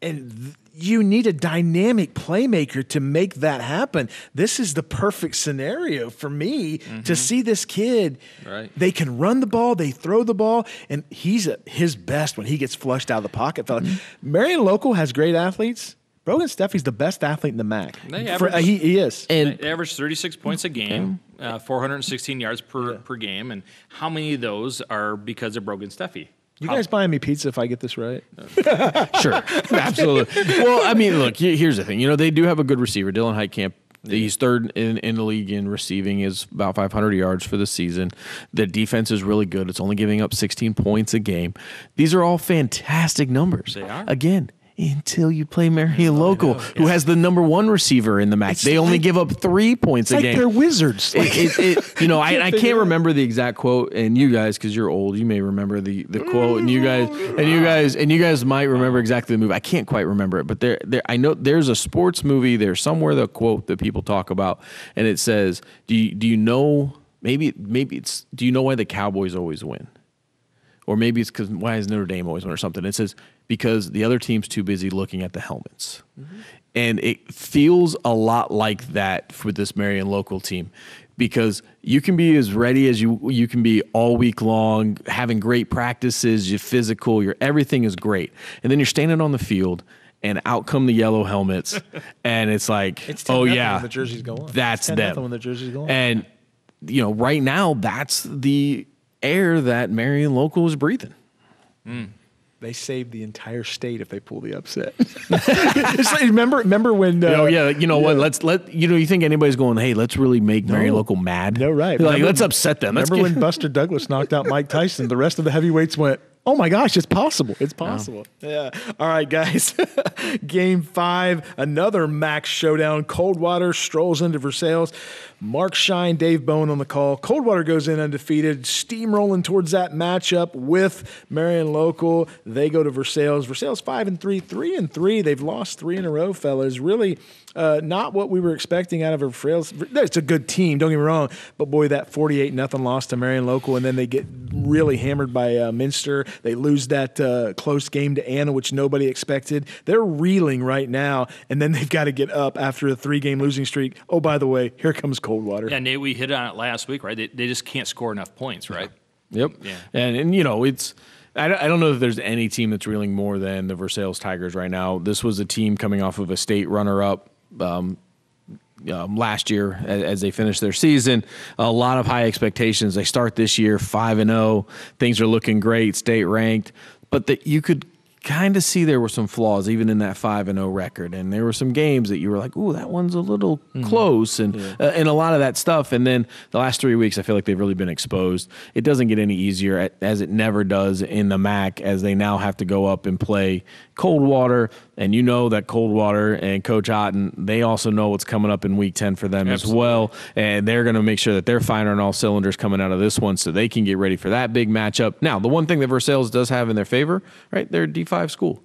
and. Th- you need a dynamic playmaker to make that happen. This is the perfect scenario for me to see this kid. Right. They can run the ball, they throw the ball, and he's at his best when he gets flushed out of the pocket. Fella. Marion Local has great athletes. Brogan Steffi's the best athlete in the MAC. They For- uh, he, he is. And They average 36 points a game, uh, 416 yards per, per game. And how many of those are because of Brogan Steffi? You guys buying me pizza if I get this right? Sure, absolutely. Well, I mean, look, here's the thing. You know, they do have a good receiver, Dylan Heitkamp. He's third in, in the league in receiving, is about 500 yards for the season. The defense is really good. It's only giving up 16 points a game. These are all fantastic numbers. They are. Again, until you play Marion Local, who has the number one receiver in the MAC. It's they only like- give up three points It's a like game they're wizards. Like, it, it, it- you know, I, I can't remember the exact quote, and you guys, because you're old, you may remember the, the quote, and you guys, and you guys, and you guys might remember exactly the movie. I can't quite remember it, but there, there, I know there's a sports movie. There's somewhere the quote that people talk about, and it says, "Do you, do you know? Maybe, maybe it's. Do you know why the Cowboys always win?" Or maybe it's because why is Notre Dame always win or something? It says because the other team's too busy looking at the helmets. And it feels a lot like that for this Marion local team because you can be as ready as you you can be all week long, having great practices, you're physical, your everything is great. And then you're standing on the field and out come the yellow helmets and it's like, It's oh yeah, when the jerseys go on. That's It's 10 them. when the jerseys go on. And you know, right now that's the air that Marion local is breathing. Mm. They save the entire state if they pull the upset. Like- remember, remember when? Uh, oh yeah, you know what? Let's let you know. You think anybody's going? Hey, let's really make No. local mad? No, right. Like, Remember- let's upset them. Let's Remember get- when Buster Douglas knocked out Mike Tyson? The rest of the heavyweights went, "Oh my gosh, it's possible! It's possible!" Yeah. All right, guys. Game five, another MAC showdown. Coldwater strolls into Versailles. Mark Shine, Dave Bone on the call. Coldwater goes in undefeated, steamrolling towards that matchup with Marion Local. They go to Versailles. Versailles five and three, three and three. They've lost three in a row, fellas. Really. Uh, not what we were expecting out of Versailles. It's a good team, don't get me wrong, but boy, that forty-eight nothing loss to Marion Local, and then they get really hammered by uh, Minster. They lose that uh, close game to Anna, which nobody expected. They're reeling right now, and then they've got to get up after a three-game losing streak. Oh, by the way, here comes Coldwater. Yeah, Nate, we hit on it last week, right? They, they just can't score enough points, right? Yep. Yeah. And and you know it's. I don't, I don't know if there's any team that's reeling more than the Versailles Tigers right now. This was a team coming off of a state runner-up um, um, last year as, as they finished their season. A lot of high expectations. They start this year five and zero. Things are looking great, state ranked, but that you could kind of see there were some flaws even in that 5 and 0 record and there were some games that you were like ooh that one's a little close and uh, and a lot of that stuff and then the last 3 weeks I feel like they've really been exposed. It doesn't get any easier at, as it never does in the MAC as they now have to go up and play Coldwater and you know that Coldwater and coach Otten they also know what's coming up in week 10 for them as well. And they're going to make sure that they're firing on all cylinders coming out of this one so they can get ready for that big matchup. Now the one thing that Versailles does have in their favor right they're a D5 school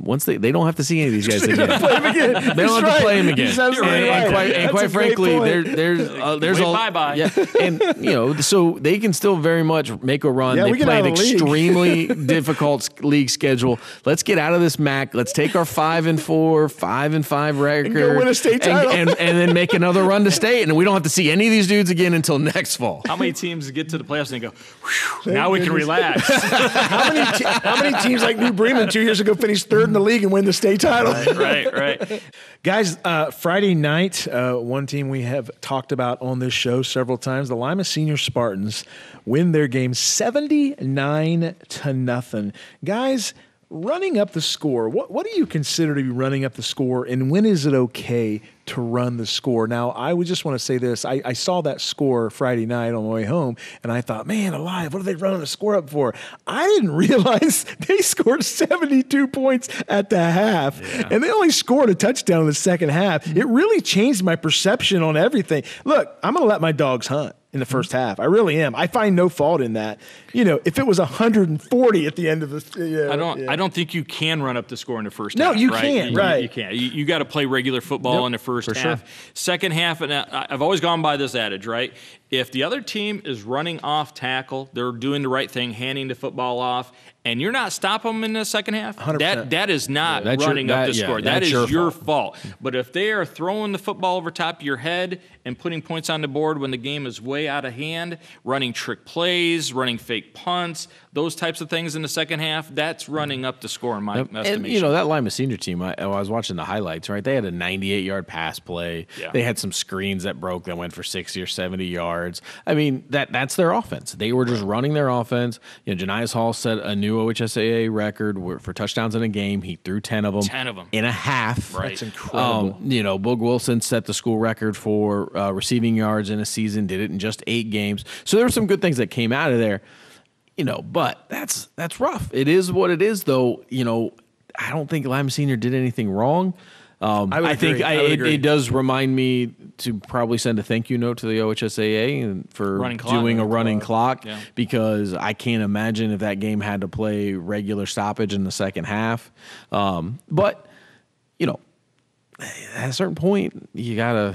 once they, they don't have to see any of these guys again. They don't have to play them again. He's absolutely and, and quite, and quite frankly, point. there, there's uh, there's Wait, all bye-bye. yeah, and you know, so they can still very much make a run. Yeah, they we play an the extremely difficult league schedule. Let's get out of this MAC. Let's take our five and four, five and five record, go win a state and, title. and, and then make another run to state, and we don't have to see any of these dudes again until next fall. How many teams get to the playoffs and go, "Whew, now we can relax? how, many te- how many teams like New Bremen two years ago finished third in the league and win the state title. right, right. Guys, uh, Friday night, uh, one team we have talked about on this show several times, the Lima Senior Spartans win their game 79 to nothing. Guys, running up the score, what, what do you consider to be running up the score, and when is it okay to run the score? Now, I would just want to say this. I, I saw that score Friday night on the way home, and I thought, man, alive, what are they running the score up for? I didn't realize they scored 72 points at the half, and they only scored a touchdown in the second half. It really changed my perception on everything. Look, I'm going to let my dogs hunt in the first half. I really am. I find no fault in that. You know, if it was 140 at the end of the, you know, I don't. yeah. I don't think you can run up the score in the first No, half. you right? can't, You, right. You can't. You, you got to play regular football Yep, in the first for half. sure. Second half, and I've always gone by this adage, right? If the other team is running off tackle, they're doing the right thing, handing the football off, and you're not stopping them in the second half, 100%. that that is not That's your- running up the yeah, score. That's your your fault. fault. But if they are throwing the football over top of your head and putting points on the board when the game is way out of hand, running trick plays, running fake punts, those types of things in the second half, that's running up the score in my estimation. And you know that Lima senior team. I, I was watching the highlights. Right, they had a 98 yard pass play. Yeah. They had some screens that broke that went for 60 or 70 yards. I mean that that's their offense. They were just running their offense. You know, Janias Hall set a new OHSAA record for touchdowns in a game. He threw 10 of them. 10 of 'em. in a half. Right. That's incredible. Um, you know, Boog Wilson set the school record for uh, receiving yards in a season. Did it in just eight games. So there were some good things that came out of there you know, but that's that's rough. It is what it is, though. You know, I don't think Lima Senior did anything wrong. Um, I would think. I, I it, it does remind me to probably send a thank you note to the OHSAA and for Running clock. doing a Running running clock, Yeah. because I can't imagine if that game had to play regular stoppage in the second half. Um, but you know, at a certain point, you gotta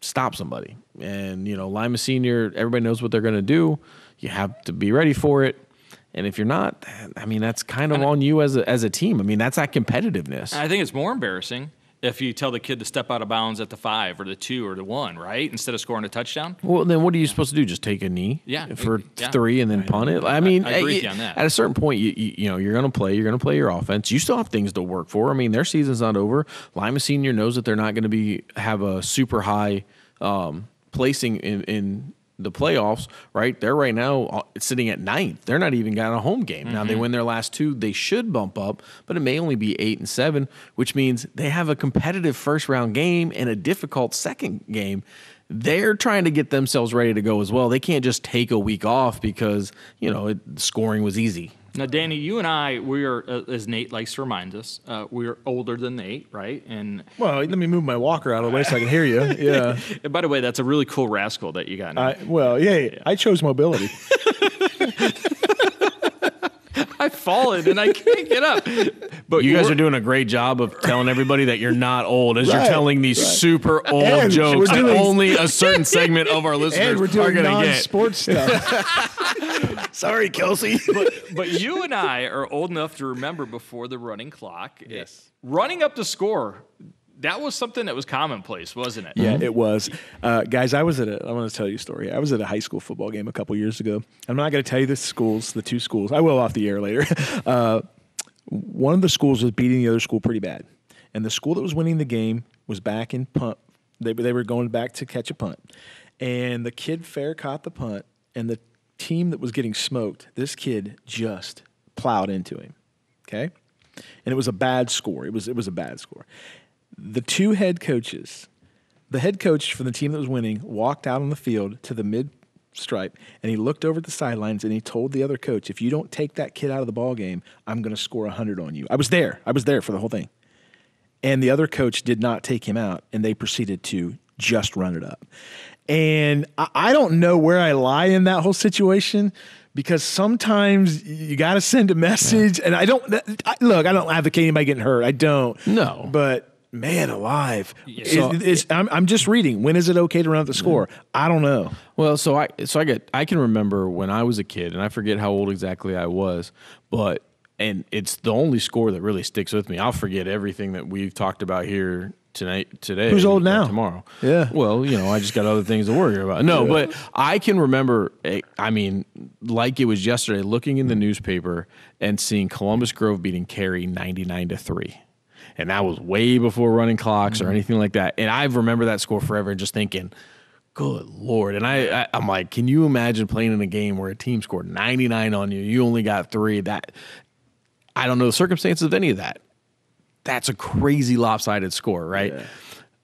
stop somebody. And you know, Lima Senior, everybody knows what they're gonna do. You have to be ready for it. And if you're not, I mean, that's kind of on you as a, as a team. I mean, that's that competitiveness. I think it's more embarrassing if you tell the kid to step out of bounds at the five or the two or the one, right? Instead of scoring a touchdown. Well, then what are you supposed to do? Just take a knee, Yeah, for yeah. three and then punt it. I mean, I agree with eh, you on that. At a certain point, you, you you know you're going to play. You're going to play your offense. You still have things to work for. I mean, their season's not over. Lima Senior knows that they're not going to be have a super high um, placing in in the playoffs. Right? They're right now uh, sitting at ninth. They're not even got a home game. Now they Mm-hmm. win their last two. They should bump up, but it may only be eight and seven, which means they have a competitive first round game and a difficult second game they're trying to get themselves ready to go as well. They can't just take a week off because you know it, scoring was easy. Now, Danny, you and I, we are, uh, as Nate likes to remind us, uh, we are older than Nate, right? And, Well, let me move my walker out of the way so I can hear you. Yeah. and by the way, that's a really cool rascal that you got. Now. I, well, yeah, I chose mobility. I've fallen and I can't get up. But You guys we're- doing a great job of telling everybody that you're not old as you're telling these super old And jokes we're that doing- only a certain segment of our listeners and we're are doing going to get. non-sports stuff. Sorry, Kelsey. but, but you and I are old enough to remember before the running clock. Yes. Running up the score, that was something that was commonplace, wasn't it? Yeah, it was. Uh, guys, I was at a, I want to tell you a story. I was at a high school football game a couple years ago. I'm not going to tell you the schools, the two schools. I will off the air later. Uh, one of the schools was beating the other school pretty bad. And the school that was winning the game was back in punt. They, they were going back to catch a punt. And the kid fair caught the punt. And the team that was getting smoked, this kid just plowed into him. Okay? And it was a bad score. It was, it was a bad score. The two head coaches the head coach from the team that was winning walked out on the field to the mid stripe and he looked over at the sidelines and he told the other coach if you don't take that kid out of the ball game i'm going to score 100 on you i was there i was there for the whole thing and the other coach did not take him out and they proceeded to just run it up and i, I don't know where i lie in that whole situation because sometimes you got to send a message and i don't I, look i don't advocate anybody getting hurt. I don't. No. but man alive So- Is- is- I'm, I'm just reading. When is it okay to run up the score? Mm-hmm. I don't know. Well, so I so I get I can remember when I was a kid, and I forget how old exactly I was, but and it's the only score that really sticks with me. I'll forget everything that we've talked about here tonight, today. Who's old uh, now? Tomorrow. Yeah. Well, you know, I just got other things to worry about. No, but I can remember. eh, I mean, like it was yesterday, looking in the mm-hmm. newspaper and seeing Columbus Grove beating Cary ninety nine to three. And that was way before running clocks or mm-hmm. anything like that. And I remember that score forever and just thinking, good lord. And I, I I'm like, can you imagine playing in a game where a team scored 99 on you, you only got three? That I don't know the circumstances of any of that. That's a crazy lopsided score, right?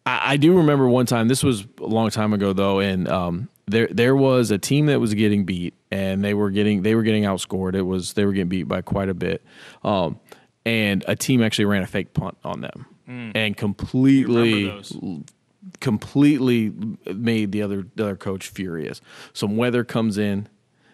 I, I do remember one time. This was a long time ago though, and um, there there was a team that was getting beat, and they were getting they were getting outscored. It was they were getting beat by quite a bit, um, and a team actually ran a fake punt on them, and completely completely made the other the other coach furious. Some weather comes in.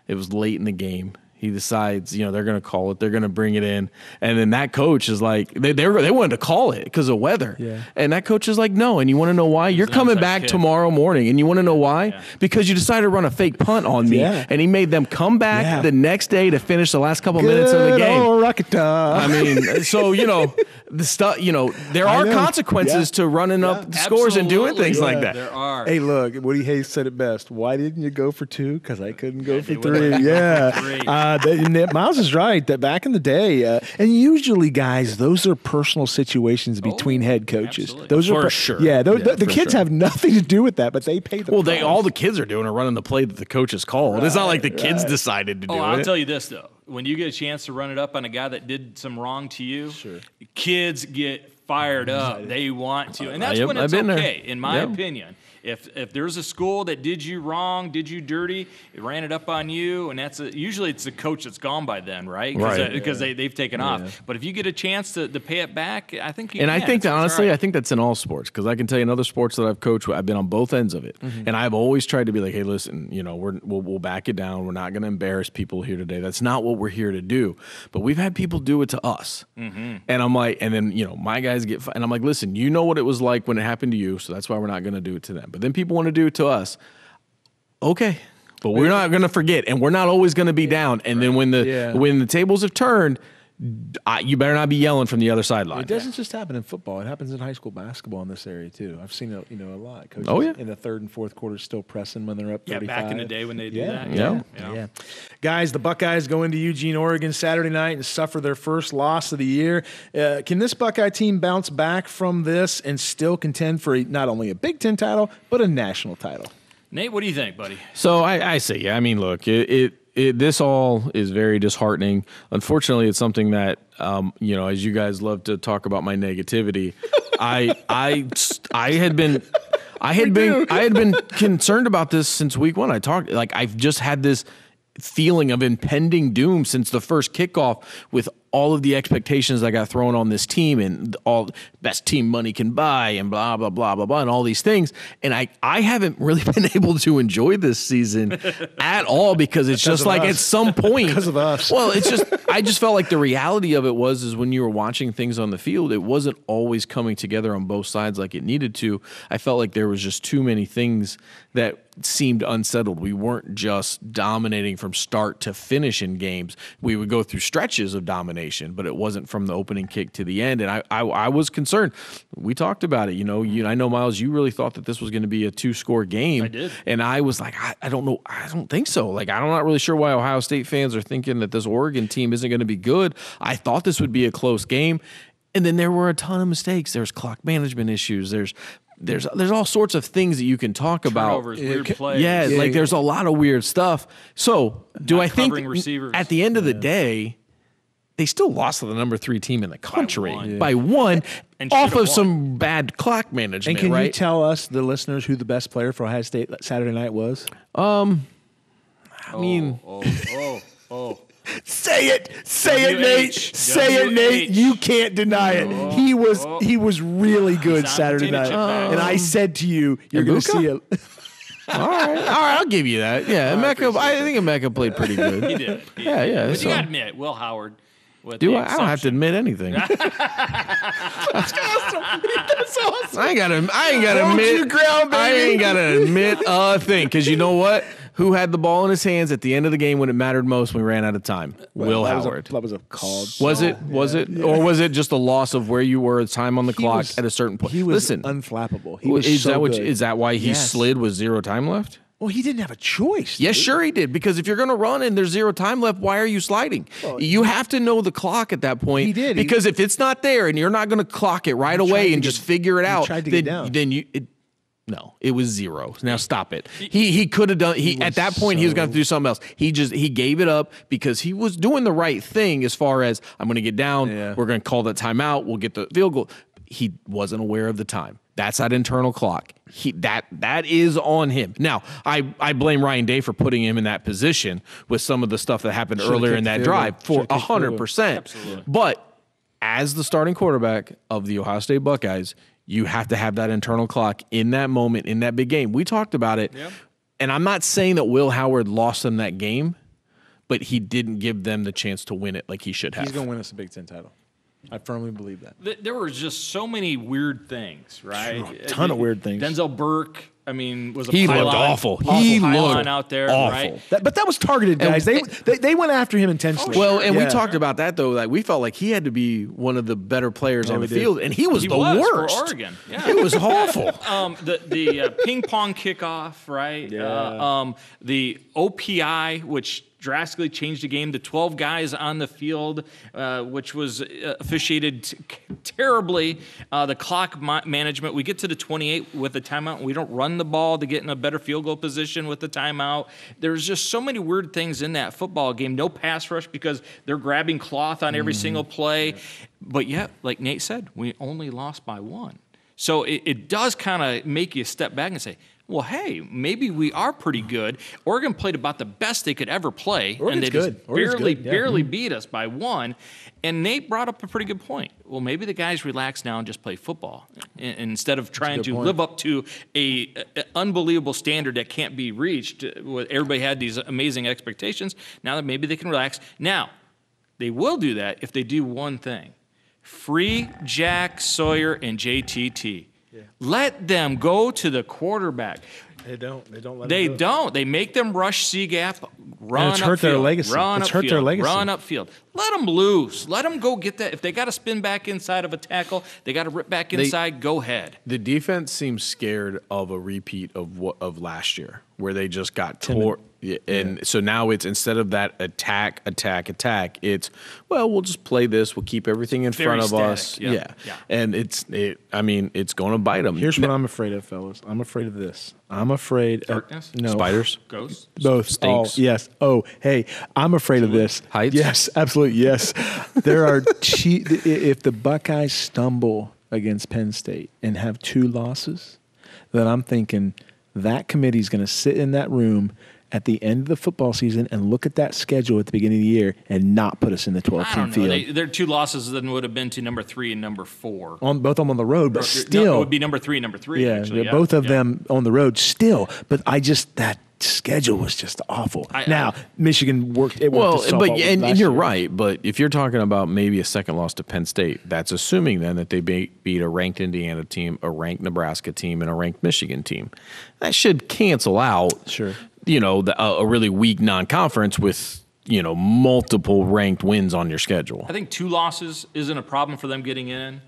It was late in the game. He decides, you know, they're going to call it. They're going to bring it in, and then that coach is like, they they, were, they wanted to call it because of weather. Yeah. And that coach is like, no. And you want to know why? You're coming back kick. tomorrow morning, and you want to know why? Because you decided to run a fake punt on me, Yeah. and he made them come back Yeah. the next day to finish the last couple minutes of the game. old Rakata. I mean, so you know, the stuff. You know, there are know. consequences Yeah. to running up the scores and doing Absolutely. things like that. There are. Hey, look, Woody Hayes said it best. Why didn't you go for two? Because I couldn't go for three. Yeah. great. Uh, that- Miles is right that back in the day, uh, and usually, guys, those are personal situations between head coaches. absolutely. Those are For per- sure. Yeah, those, Yeah, the, the kids sure. have nothing to do with that, but they pay the Well, they all the kids are doing are running the play that the coaches has called. it's not like the kids decided to do Oh, I'll tell you this though: when you get a chance to run it up on a guy that did some wrong to you, kids get fired up. They want to, and that's Yep, when I've it's there. okay, in my Yep. opinion. If if there's a school that did you wrong, did you dirty, it ran it up on you, and that's a, usually it's the coach that's gone by then, right? Right. Because they they've taken off. But if you get a chance to, to pay it back, I think you and can. I think it's honestly, right. I think that's in all sports because I can tell you in other sports that I've coached, I've been on both ends of it, Mm-hmm. and I've always tried to be like, hey, listen, you know, we're we'll, we'll back it down. We're not going to embarrass people here today. That's not what we're here to do. But we've had people do it to us, Mm-hmm. and I'm like, and then you know, my guys get, and I'm like, listen, you know what it was like when it happened to you, so that's why we're not going to do it to them. But then people want to do it to us. Okay. But we're not going to forget, and we're not always going to be down. And then when the when the tables have turned, I, you better not be yelling from the other sideline. It doesn't just happen in football. It happens in high school basketball in this area too. I've seen it, you know, a lot. Coaches Oh, yeah. in the third and fourth quarter still pressing when they're up. Yeah, 35. back in the day when they do yeah, that. Yeah. Yeah. yeah, Guys, the Buckeyes go into Eugene, Oregon Saturday night and suffer their first loss of the year. Uh, can this Buckeye team bounce back from this and still contend for a, not only a Big Ten title but a national title? Nate, what do you think, buddy? So I, I say, yeah. I mean, look, it, it, it this all is very disheartening. Unfortunately, it's something that um, you know, as you guys love to talk about my negativity, I I I had been. I had been I had been concerned about this since week one. I talked like I've just had this feeling of impending doom since the first kickoff with all of the expectations that got thrown on this team and all best team money can buy and blah blah blah blah blah and all these things. And I I haven't really been able to enjoy this season at all because it's just like us. at some point Because of us. well it's just I just felt like the reality of it was is when you were watching things on the field it wasn't always coming together on both sides like it needed to. I felt like there was just too many things that seemed unsettled. We weren't just dominating from start to finish in games. We would go through stretches of domination but it wasn't from the opening kick to the end and I I, I was concerned we talked about it you know you I know Miles you really thought that this was going to be a two score game I did. and I was like, I, I don't know. I don't think so. Like, I'm not really sure why Ohio State fans are thinking that this Oregon team isn't going to be good. I thought this would be a close game. And then there were a ton of mistakes. There's clock management issues. There's there's there's all sorts of things that you can talk about. Weird plays. Yeah, Yeah, like yeah. there's a lot of weird stuff. So, do Not I think receivers. at the end of the day, they still lost to the number three team in the country one. by one, And off of won. some bad clock management. And can right? you tell us, the listeners, who the best player for Ohio State Saturday night was? Um, I mean, Oh, oh, oh. Say it, say it, Nate. Say it, Nate. You can't deny it. he was he was really good Saturday night, chip bag. and I said to you, you're going to see it. all right, all right, I'll give you that. Yeah, Emeka, I think Emeka played pretty good. He did. He Yeah, did. yeah, But so- you got to admit, Will Howard. With Do the I? I don't have to admit anything. that's awesome. I ain't got to. I ain't got to Hold admit. your ground, I baby. ain't got to admit a thing because you know what? Who had the ball in his hands at the end of the game when it mattered most when we ran out of time? Will that was a- Howard. that was a called. Was it? Was it? Or was it just a loss of where you were, time on the He clock was- at a certain point? He was Listen, unflappable. He was is so that what? good. Is that why he Yes. slid with zero time left? Well, he didn't have a choice. Yes, dude. sure he did. Because if you're going to run and there's zero time left, why are you sliding? you have to know the clock at that point. He did. He- Because if it's not there and you're not going to clock it right away and get- just figure it out, tried to then, get down. then you. It, no, it was zero. Now stop it. He he could have done. He, at that point he was going to do something else. He just he gave it up because he was doing the right thing as far as I'm going to get down. Yeah. We're going to call that timeout. We'll get the field goal. He wasn't aware of the time. That's that internal clock. He that that is on him. Now, I I blame Ryan Day for putting him in that position with some of the stuff that happened Should've earlier in that drive for Should've kicked the field hundred percent. But as the starting quarterback of the Ohio State Buckeyes, you have to have that internal clock in that moment in that big game. We talked about it, and I'm not saying that Will Howard lost them that game, but he didn't give them the chance to win it like he should have. He's going to win us a Big Ten title. I firmly believe that. Th- There were just so many weird things, right? A ton of weird things. Denzel Burke, I mean, was a He looked pylon- awful. awful He pylon looked out there, awful. right? That, but that was targeted, guys. they, they they went after him intentionally. Well, and we talked about that though. Like we felt like he had to be one of the better players on we the did. field, and he was He the was for worst. Oregon. Yeah. It was awful. um, the the uh, ping pong kickoff, right? Yeah. Uh, um, the OPI, which drastically changed the game. The 12 guys on the field, uh, which was uh, officiated t- terribly. Uh, the clock ma- management. We get to the 28 with the timeout. And we don't run the ball to get in a better field goal position with the timeout. There's just so many weird things in that football game. No pass rush because they're grabbing cloth on every single play. But yet, like Nate said, we only lost by one. So it, it does kind of make you step back and say, well, hey, maybe we are pretty good. Oregon played about the best they could ever play, Oregon's and they good. just Oregon's barely, good, yeah. barely beat us by one. And Nate brought up a pretty good point. Well, maybe the guys relax now and just play football instead of trying to point. live up to a, a unbelievable standard that can't be reached. uh, Everybody had these amazing expectations. Now that maybe they can relax. Now, they will do that if they do one thing free Jack Sawyer and JTT. Let them go to the quarterback. They don't. They don't let They him do it. don't. They make them rush C gap, run it's hurt their legacy. Run It's upfield, hurt their legacy. Run upfield. Let them loose. Let them go get that. If they got to spin back inside of a tackle, they got to rip back inside. go ahead. The defense seems scared of a repeat of what of last year, where they just got tore. Yeah, and so now it's instead of that attack, attack, attack, it's well, we'll just play this. We'll keep everything in Very front of static, us. yeah, Yeah. yeah. and it's it. I mean, it's going to bite them. Here's what I'm afraid of, fellas. I'm afraid of this. I'm afraid Darkness? of no spiders. Ghosts. Both. Stinks. Oh, yes. Oh, hey, I'm afraid of this. Heights? Yes, absolutely. Yes. there are che- if the Buckeyes stumble against Penn State and have two losses, then I'm thinking that committee is going to sit in that room at the end of the football season and look at that schedule at the beginning of the year and not put us in the 12 I team field. They, their two losses then would have been to number three and number four. on both of them on the road, but No, still, it would be number three and number three. yeah, actually, they're both of yeah. them on the road still. But I just that schedule was just awful. I- now I- Michigan worked. It Well, itself but and, and you're year. right. But if you're talking about maybe a second loss to Penn State, that's assuming then that they be- beat a ranked Indiana team, a ranked Nebraska team, and a ranked Michigan team. That should cancel out. Sure. You know, the, a, a really weak non-conference with you know multiple ranked wins on your schedule. I think two losses isn't a problem for them getting in.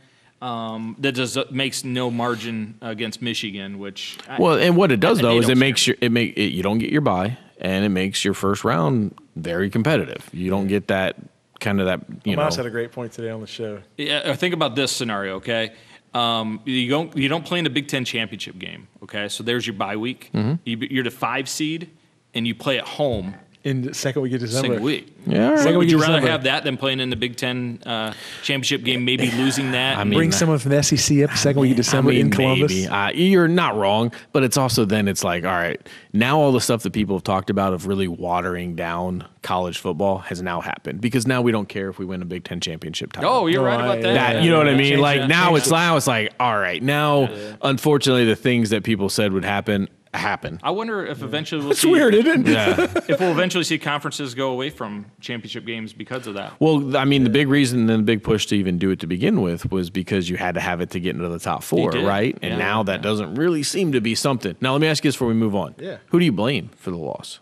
Um, that does makes no margin against Michigan, which I- Well, and what it does And though is don't it makes your it make it, you don't get your buy, and it makes your first round very competitive. You don't get that kind of that you know. Mouse had a great point today on the show. Yeah, uh, think about this scenario, okay? Um, you don't you don't play in the Big Ten championship game, okay? So there's your bye week. Mm-hmm. You, you're the five seed, and you play at home In the second week of December. single week. Yeah, all right. Second Would week you of rather December. have that than playing in the Big Ten uh, championship game, maybe losing that? I mean, Bring someone from the SEC up second week of December I mean, in Columbus. Maybe. Uh, you're not wrong, but it's also then it's like, all right, now all the stuff that people have talked about of really watering down college football has now happened because now we don't care if we win a Big Ten championship title. oh, you're No, right about that. that you know what I mean? Change Like it, now it's it. now it's like all right now. Unfortunately, the things that people said would happen happen. I wonder if eventually we'll It's see. weird, isn't it? Yeah. If we'll eventually see conferences go away from championship games because of that. Well, I mean, the big reason and the big push to even do it to begin with was because you had to have it to get into the top four, did. right? And Yeah. now that doesn't really seem to be something. Now, let me ask you this before we move on. Yeah. Who do you blame for the loss?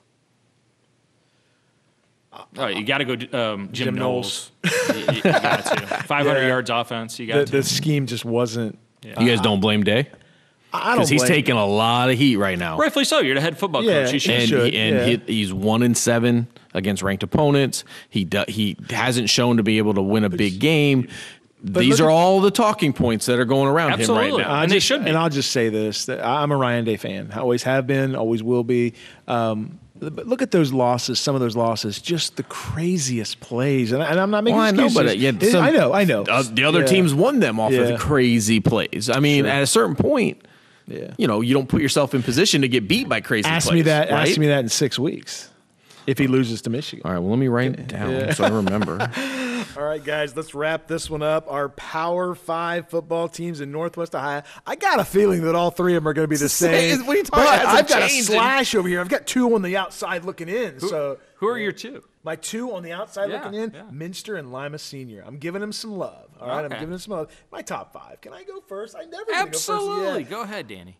Oh, you got to go um, Jim, Jim Knowles. you, you- you got to. 500 Yeah. yards offense. You The, got to. the scheme just wasn't. You guys don't blame Day I don't. because he's taking a lot of heat right now. Rightfully so. You're the head football Yeah, coach. You should. and should, he, and yeah. he, he's one in seven against ranked opponents. He do, he hasn't shown to be able to win a big game. These are at- all the talking points that are going around Absolutely. him right now. I And they should be. And I'll just say this: that I'm a Ryan Day fan. I always have been. Always will be. Um, but look at those losses. Some of those losses, just the craziest plays. And, I, and I'm not making Well, I know, but uh, yeah, some- I know. I know. Uh, the other Yeah. teams won them off Yeah. of the crazy plays. I mean, Sure. at a certain point, Yeah. you know, you don't put yourself in position to get beat by crazy Ask plays. me that. Right? Ask me that in six weeks. If he loses to Michigan. All right, well, let me write it down so I remember. All right, guys, let's wrap this one up. Our Power Five football teams in Northwest Ohio. I got a feeling that all three of them are going to be the Same. same. What are you talking but about? I've got a changed. slash over here. I've got two on the outside looking in. so Who are your two? My two on the outside Yeah, looking in, yeah. Minster and Lima Senior. I'm giving them some love. All right, I'm giving them some love. My top five. Can I go first? I never gonna Go first. Absolutely. Yeah. Go ahead, Danny.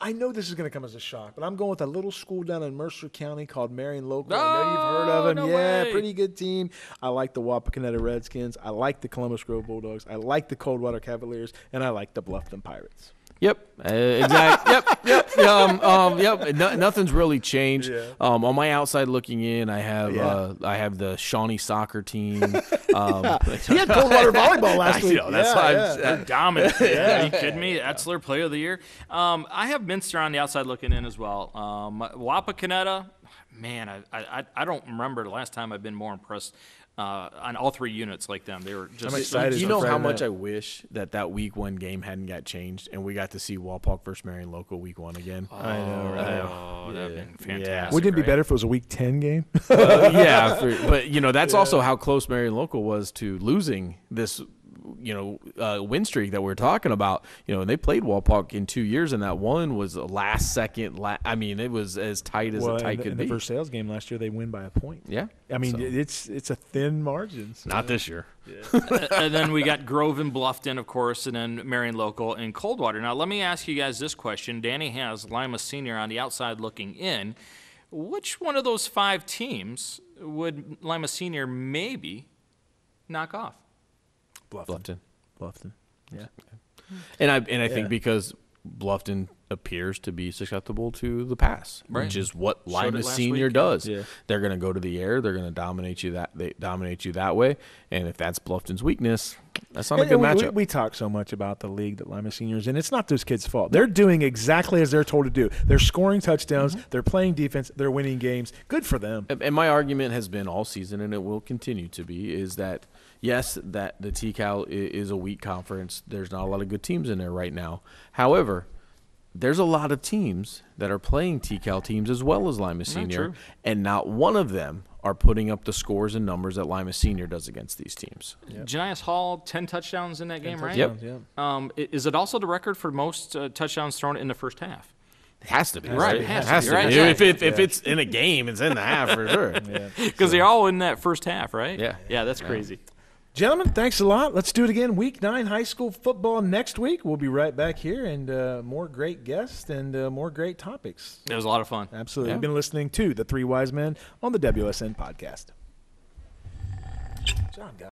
I know this is going to come as a shock, but I'm going with a little school down in Mercer County called Marion Local. I know you've heard of Oh, them. no yeah, way. pretty good team. I like the Wapakoneta Redskins. I like the Columbus Grove Bulldogs. I like the Coldwater Cavaliers, and I like the Bluffton Pirates. Yep, uh, exact. yep, yep, um, um, yep. No, nothing's really changed. Yeah. Um, on my outside looking in, I have Yeah. uh, I have the Shawnee soccer team. Um, He had Coldwater volleyball last I week. know, that's yeah, why I'm- yeah. They're dominant. Are you kidding me? That's their player of the year. Um, I have Minster on the outside looking in as well. Um, Wapakoneta, man, I, I I don't remember the last time I've been more impressed uh, on all three units like them. They were just I'm excited. Do you know how much night. I wish that that week one game hadn't got changed and we got to see Wapak versus Marion Local week one again? I know, right? Oh, that'd have been Yeah. fantastic. Wouldn't it be right? better if it was a Week 10 game? Uh, yeah, for, but you know that's also how close Marion Local was to losing this, you know, uh, win streak that we're talking about. You know, and they played Wapak in two years, and that one was a last second. La- I mean, it was as tight as well, a tight in, the, could in be. the first sales game last year, they win by a point. yeah, I mean, So- it's it's a thin margin. so- not this year. and then we got Grove and Bluffton, of course, and then Marion Local and Coldwater. Now, let me ask you guys this question. Danny has Lima Senior on the outside looking in. Which one of those five teams would Lima Senior maybe knock off? Bluffton. Bluffton. Yeah. And I and I Yeah. think because Bluffton appears to be susceptible to the pass, Right. which is what Showed it Lima last Senior week, does. Yeah. They're going to go to the air. They're going to dominate you that they dominate you that way. And if that's Bluffton's weakness, that's not a good and we, matchup. We, we talk so much about the league that Lima Seniors, and it's not those kids' fault. They're doing exactly as they're told to do. They're scoring touchdowns. Mm-hmm. They're playing defense. They're winning games. Good for them. And- And my argument has been all season, and it will continue to be, is that yes, that the TCal i- is a weak conference. There's not a lot of good teams in there right now. However, there's a lot of teams that are playing TCal teams as well as Lima Senior, true. and not one of them are putting up the scores and numbers that Lima Senior does against these teams. Janias Hall, 10 touchdowns in that game, right? Yep. Yeah. Um, is it also the record for most uh, touchdowns thrown in the first half? It has to be Right, right. it has to be, right, If, yeah. if, it- if it's in a game, it's in the half for sure. Because they're all in that first half, right? Yeah. Yeah, that's crazy. Gentlemen, thanks a lot. Let's do it again. Week nine high school football next week. We'll be right back here and uh, more great guests and uh, more great topics. It was a lot of fun. Absolutely. Yeah. You've been listening to The Three Wise Men on the WSN podcast. John, guys.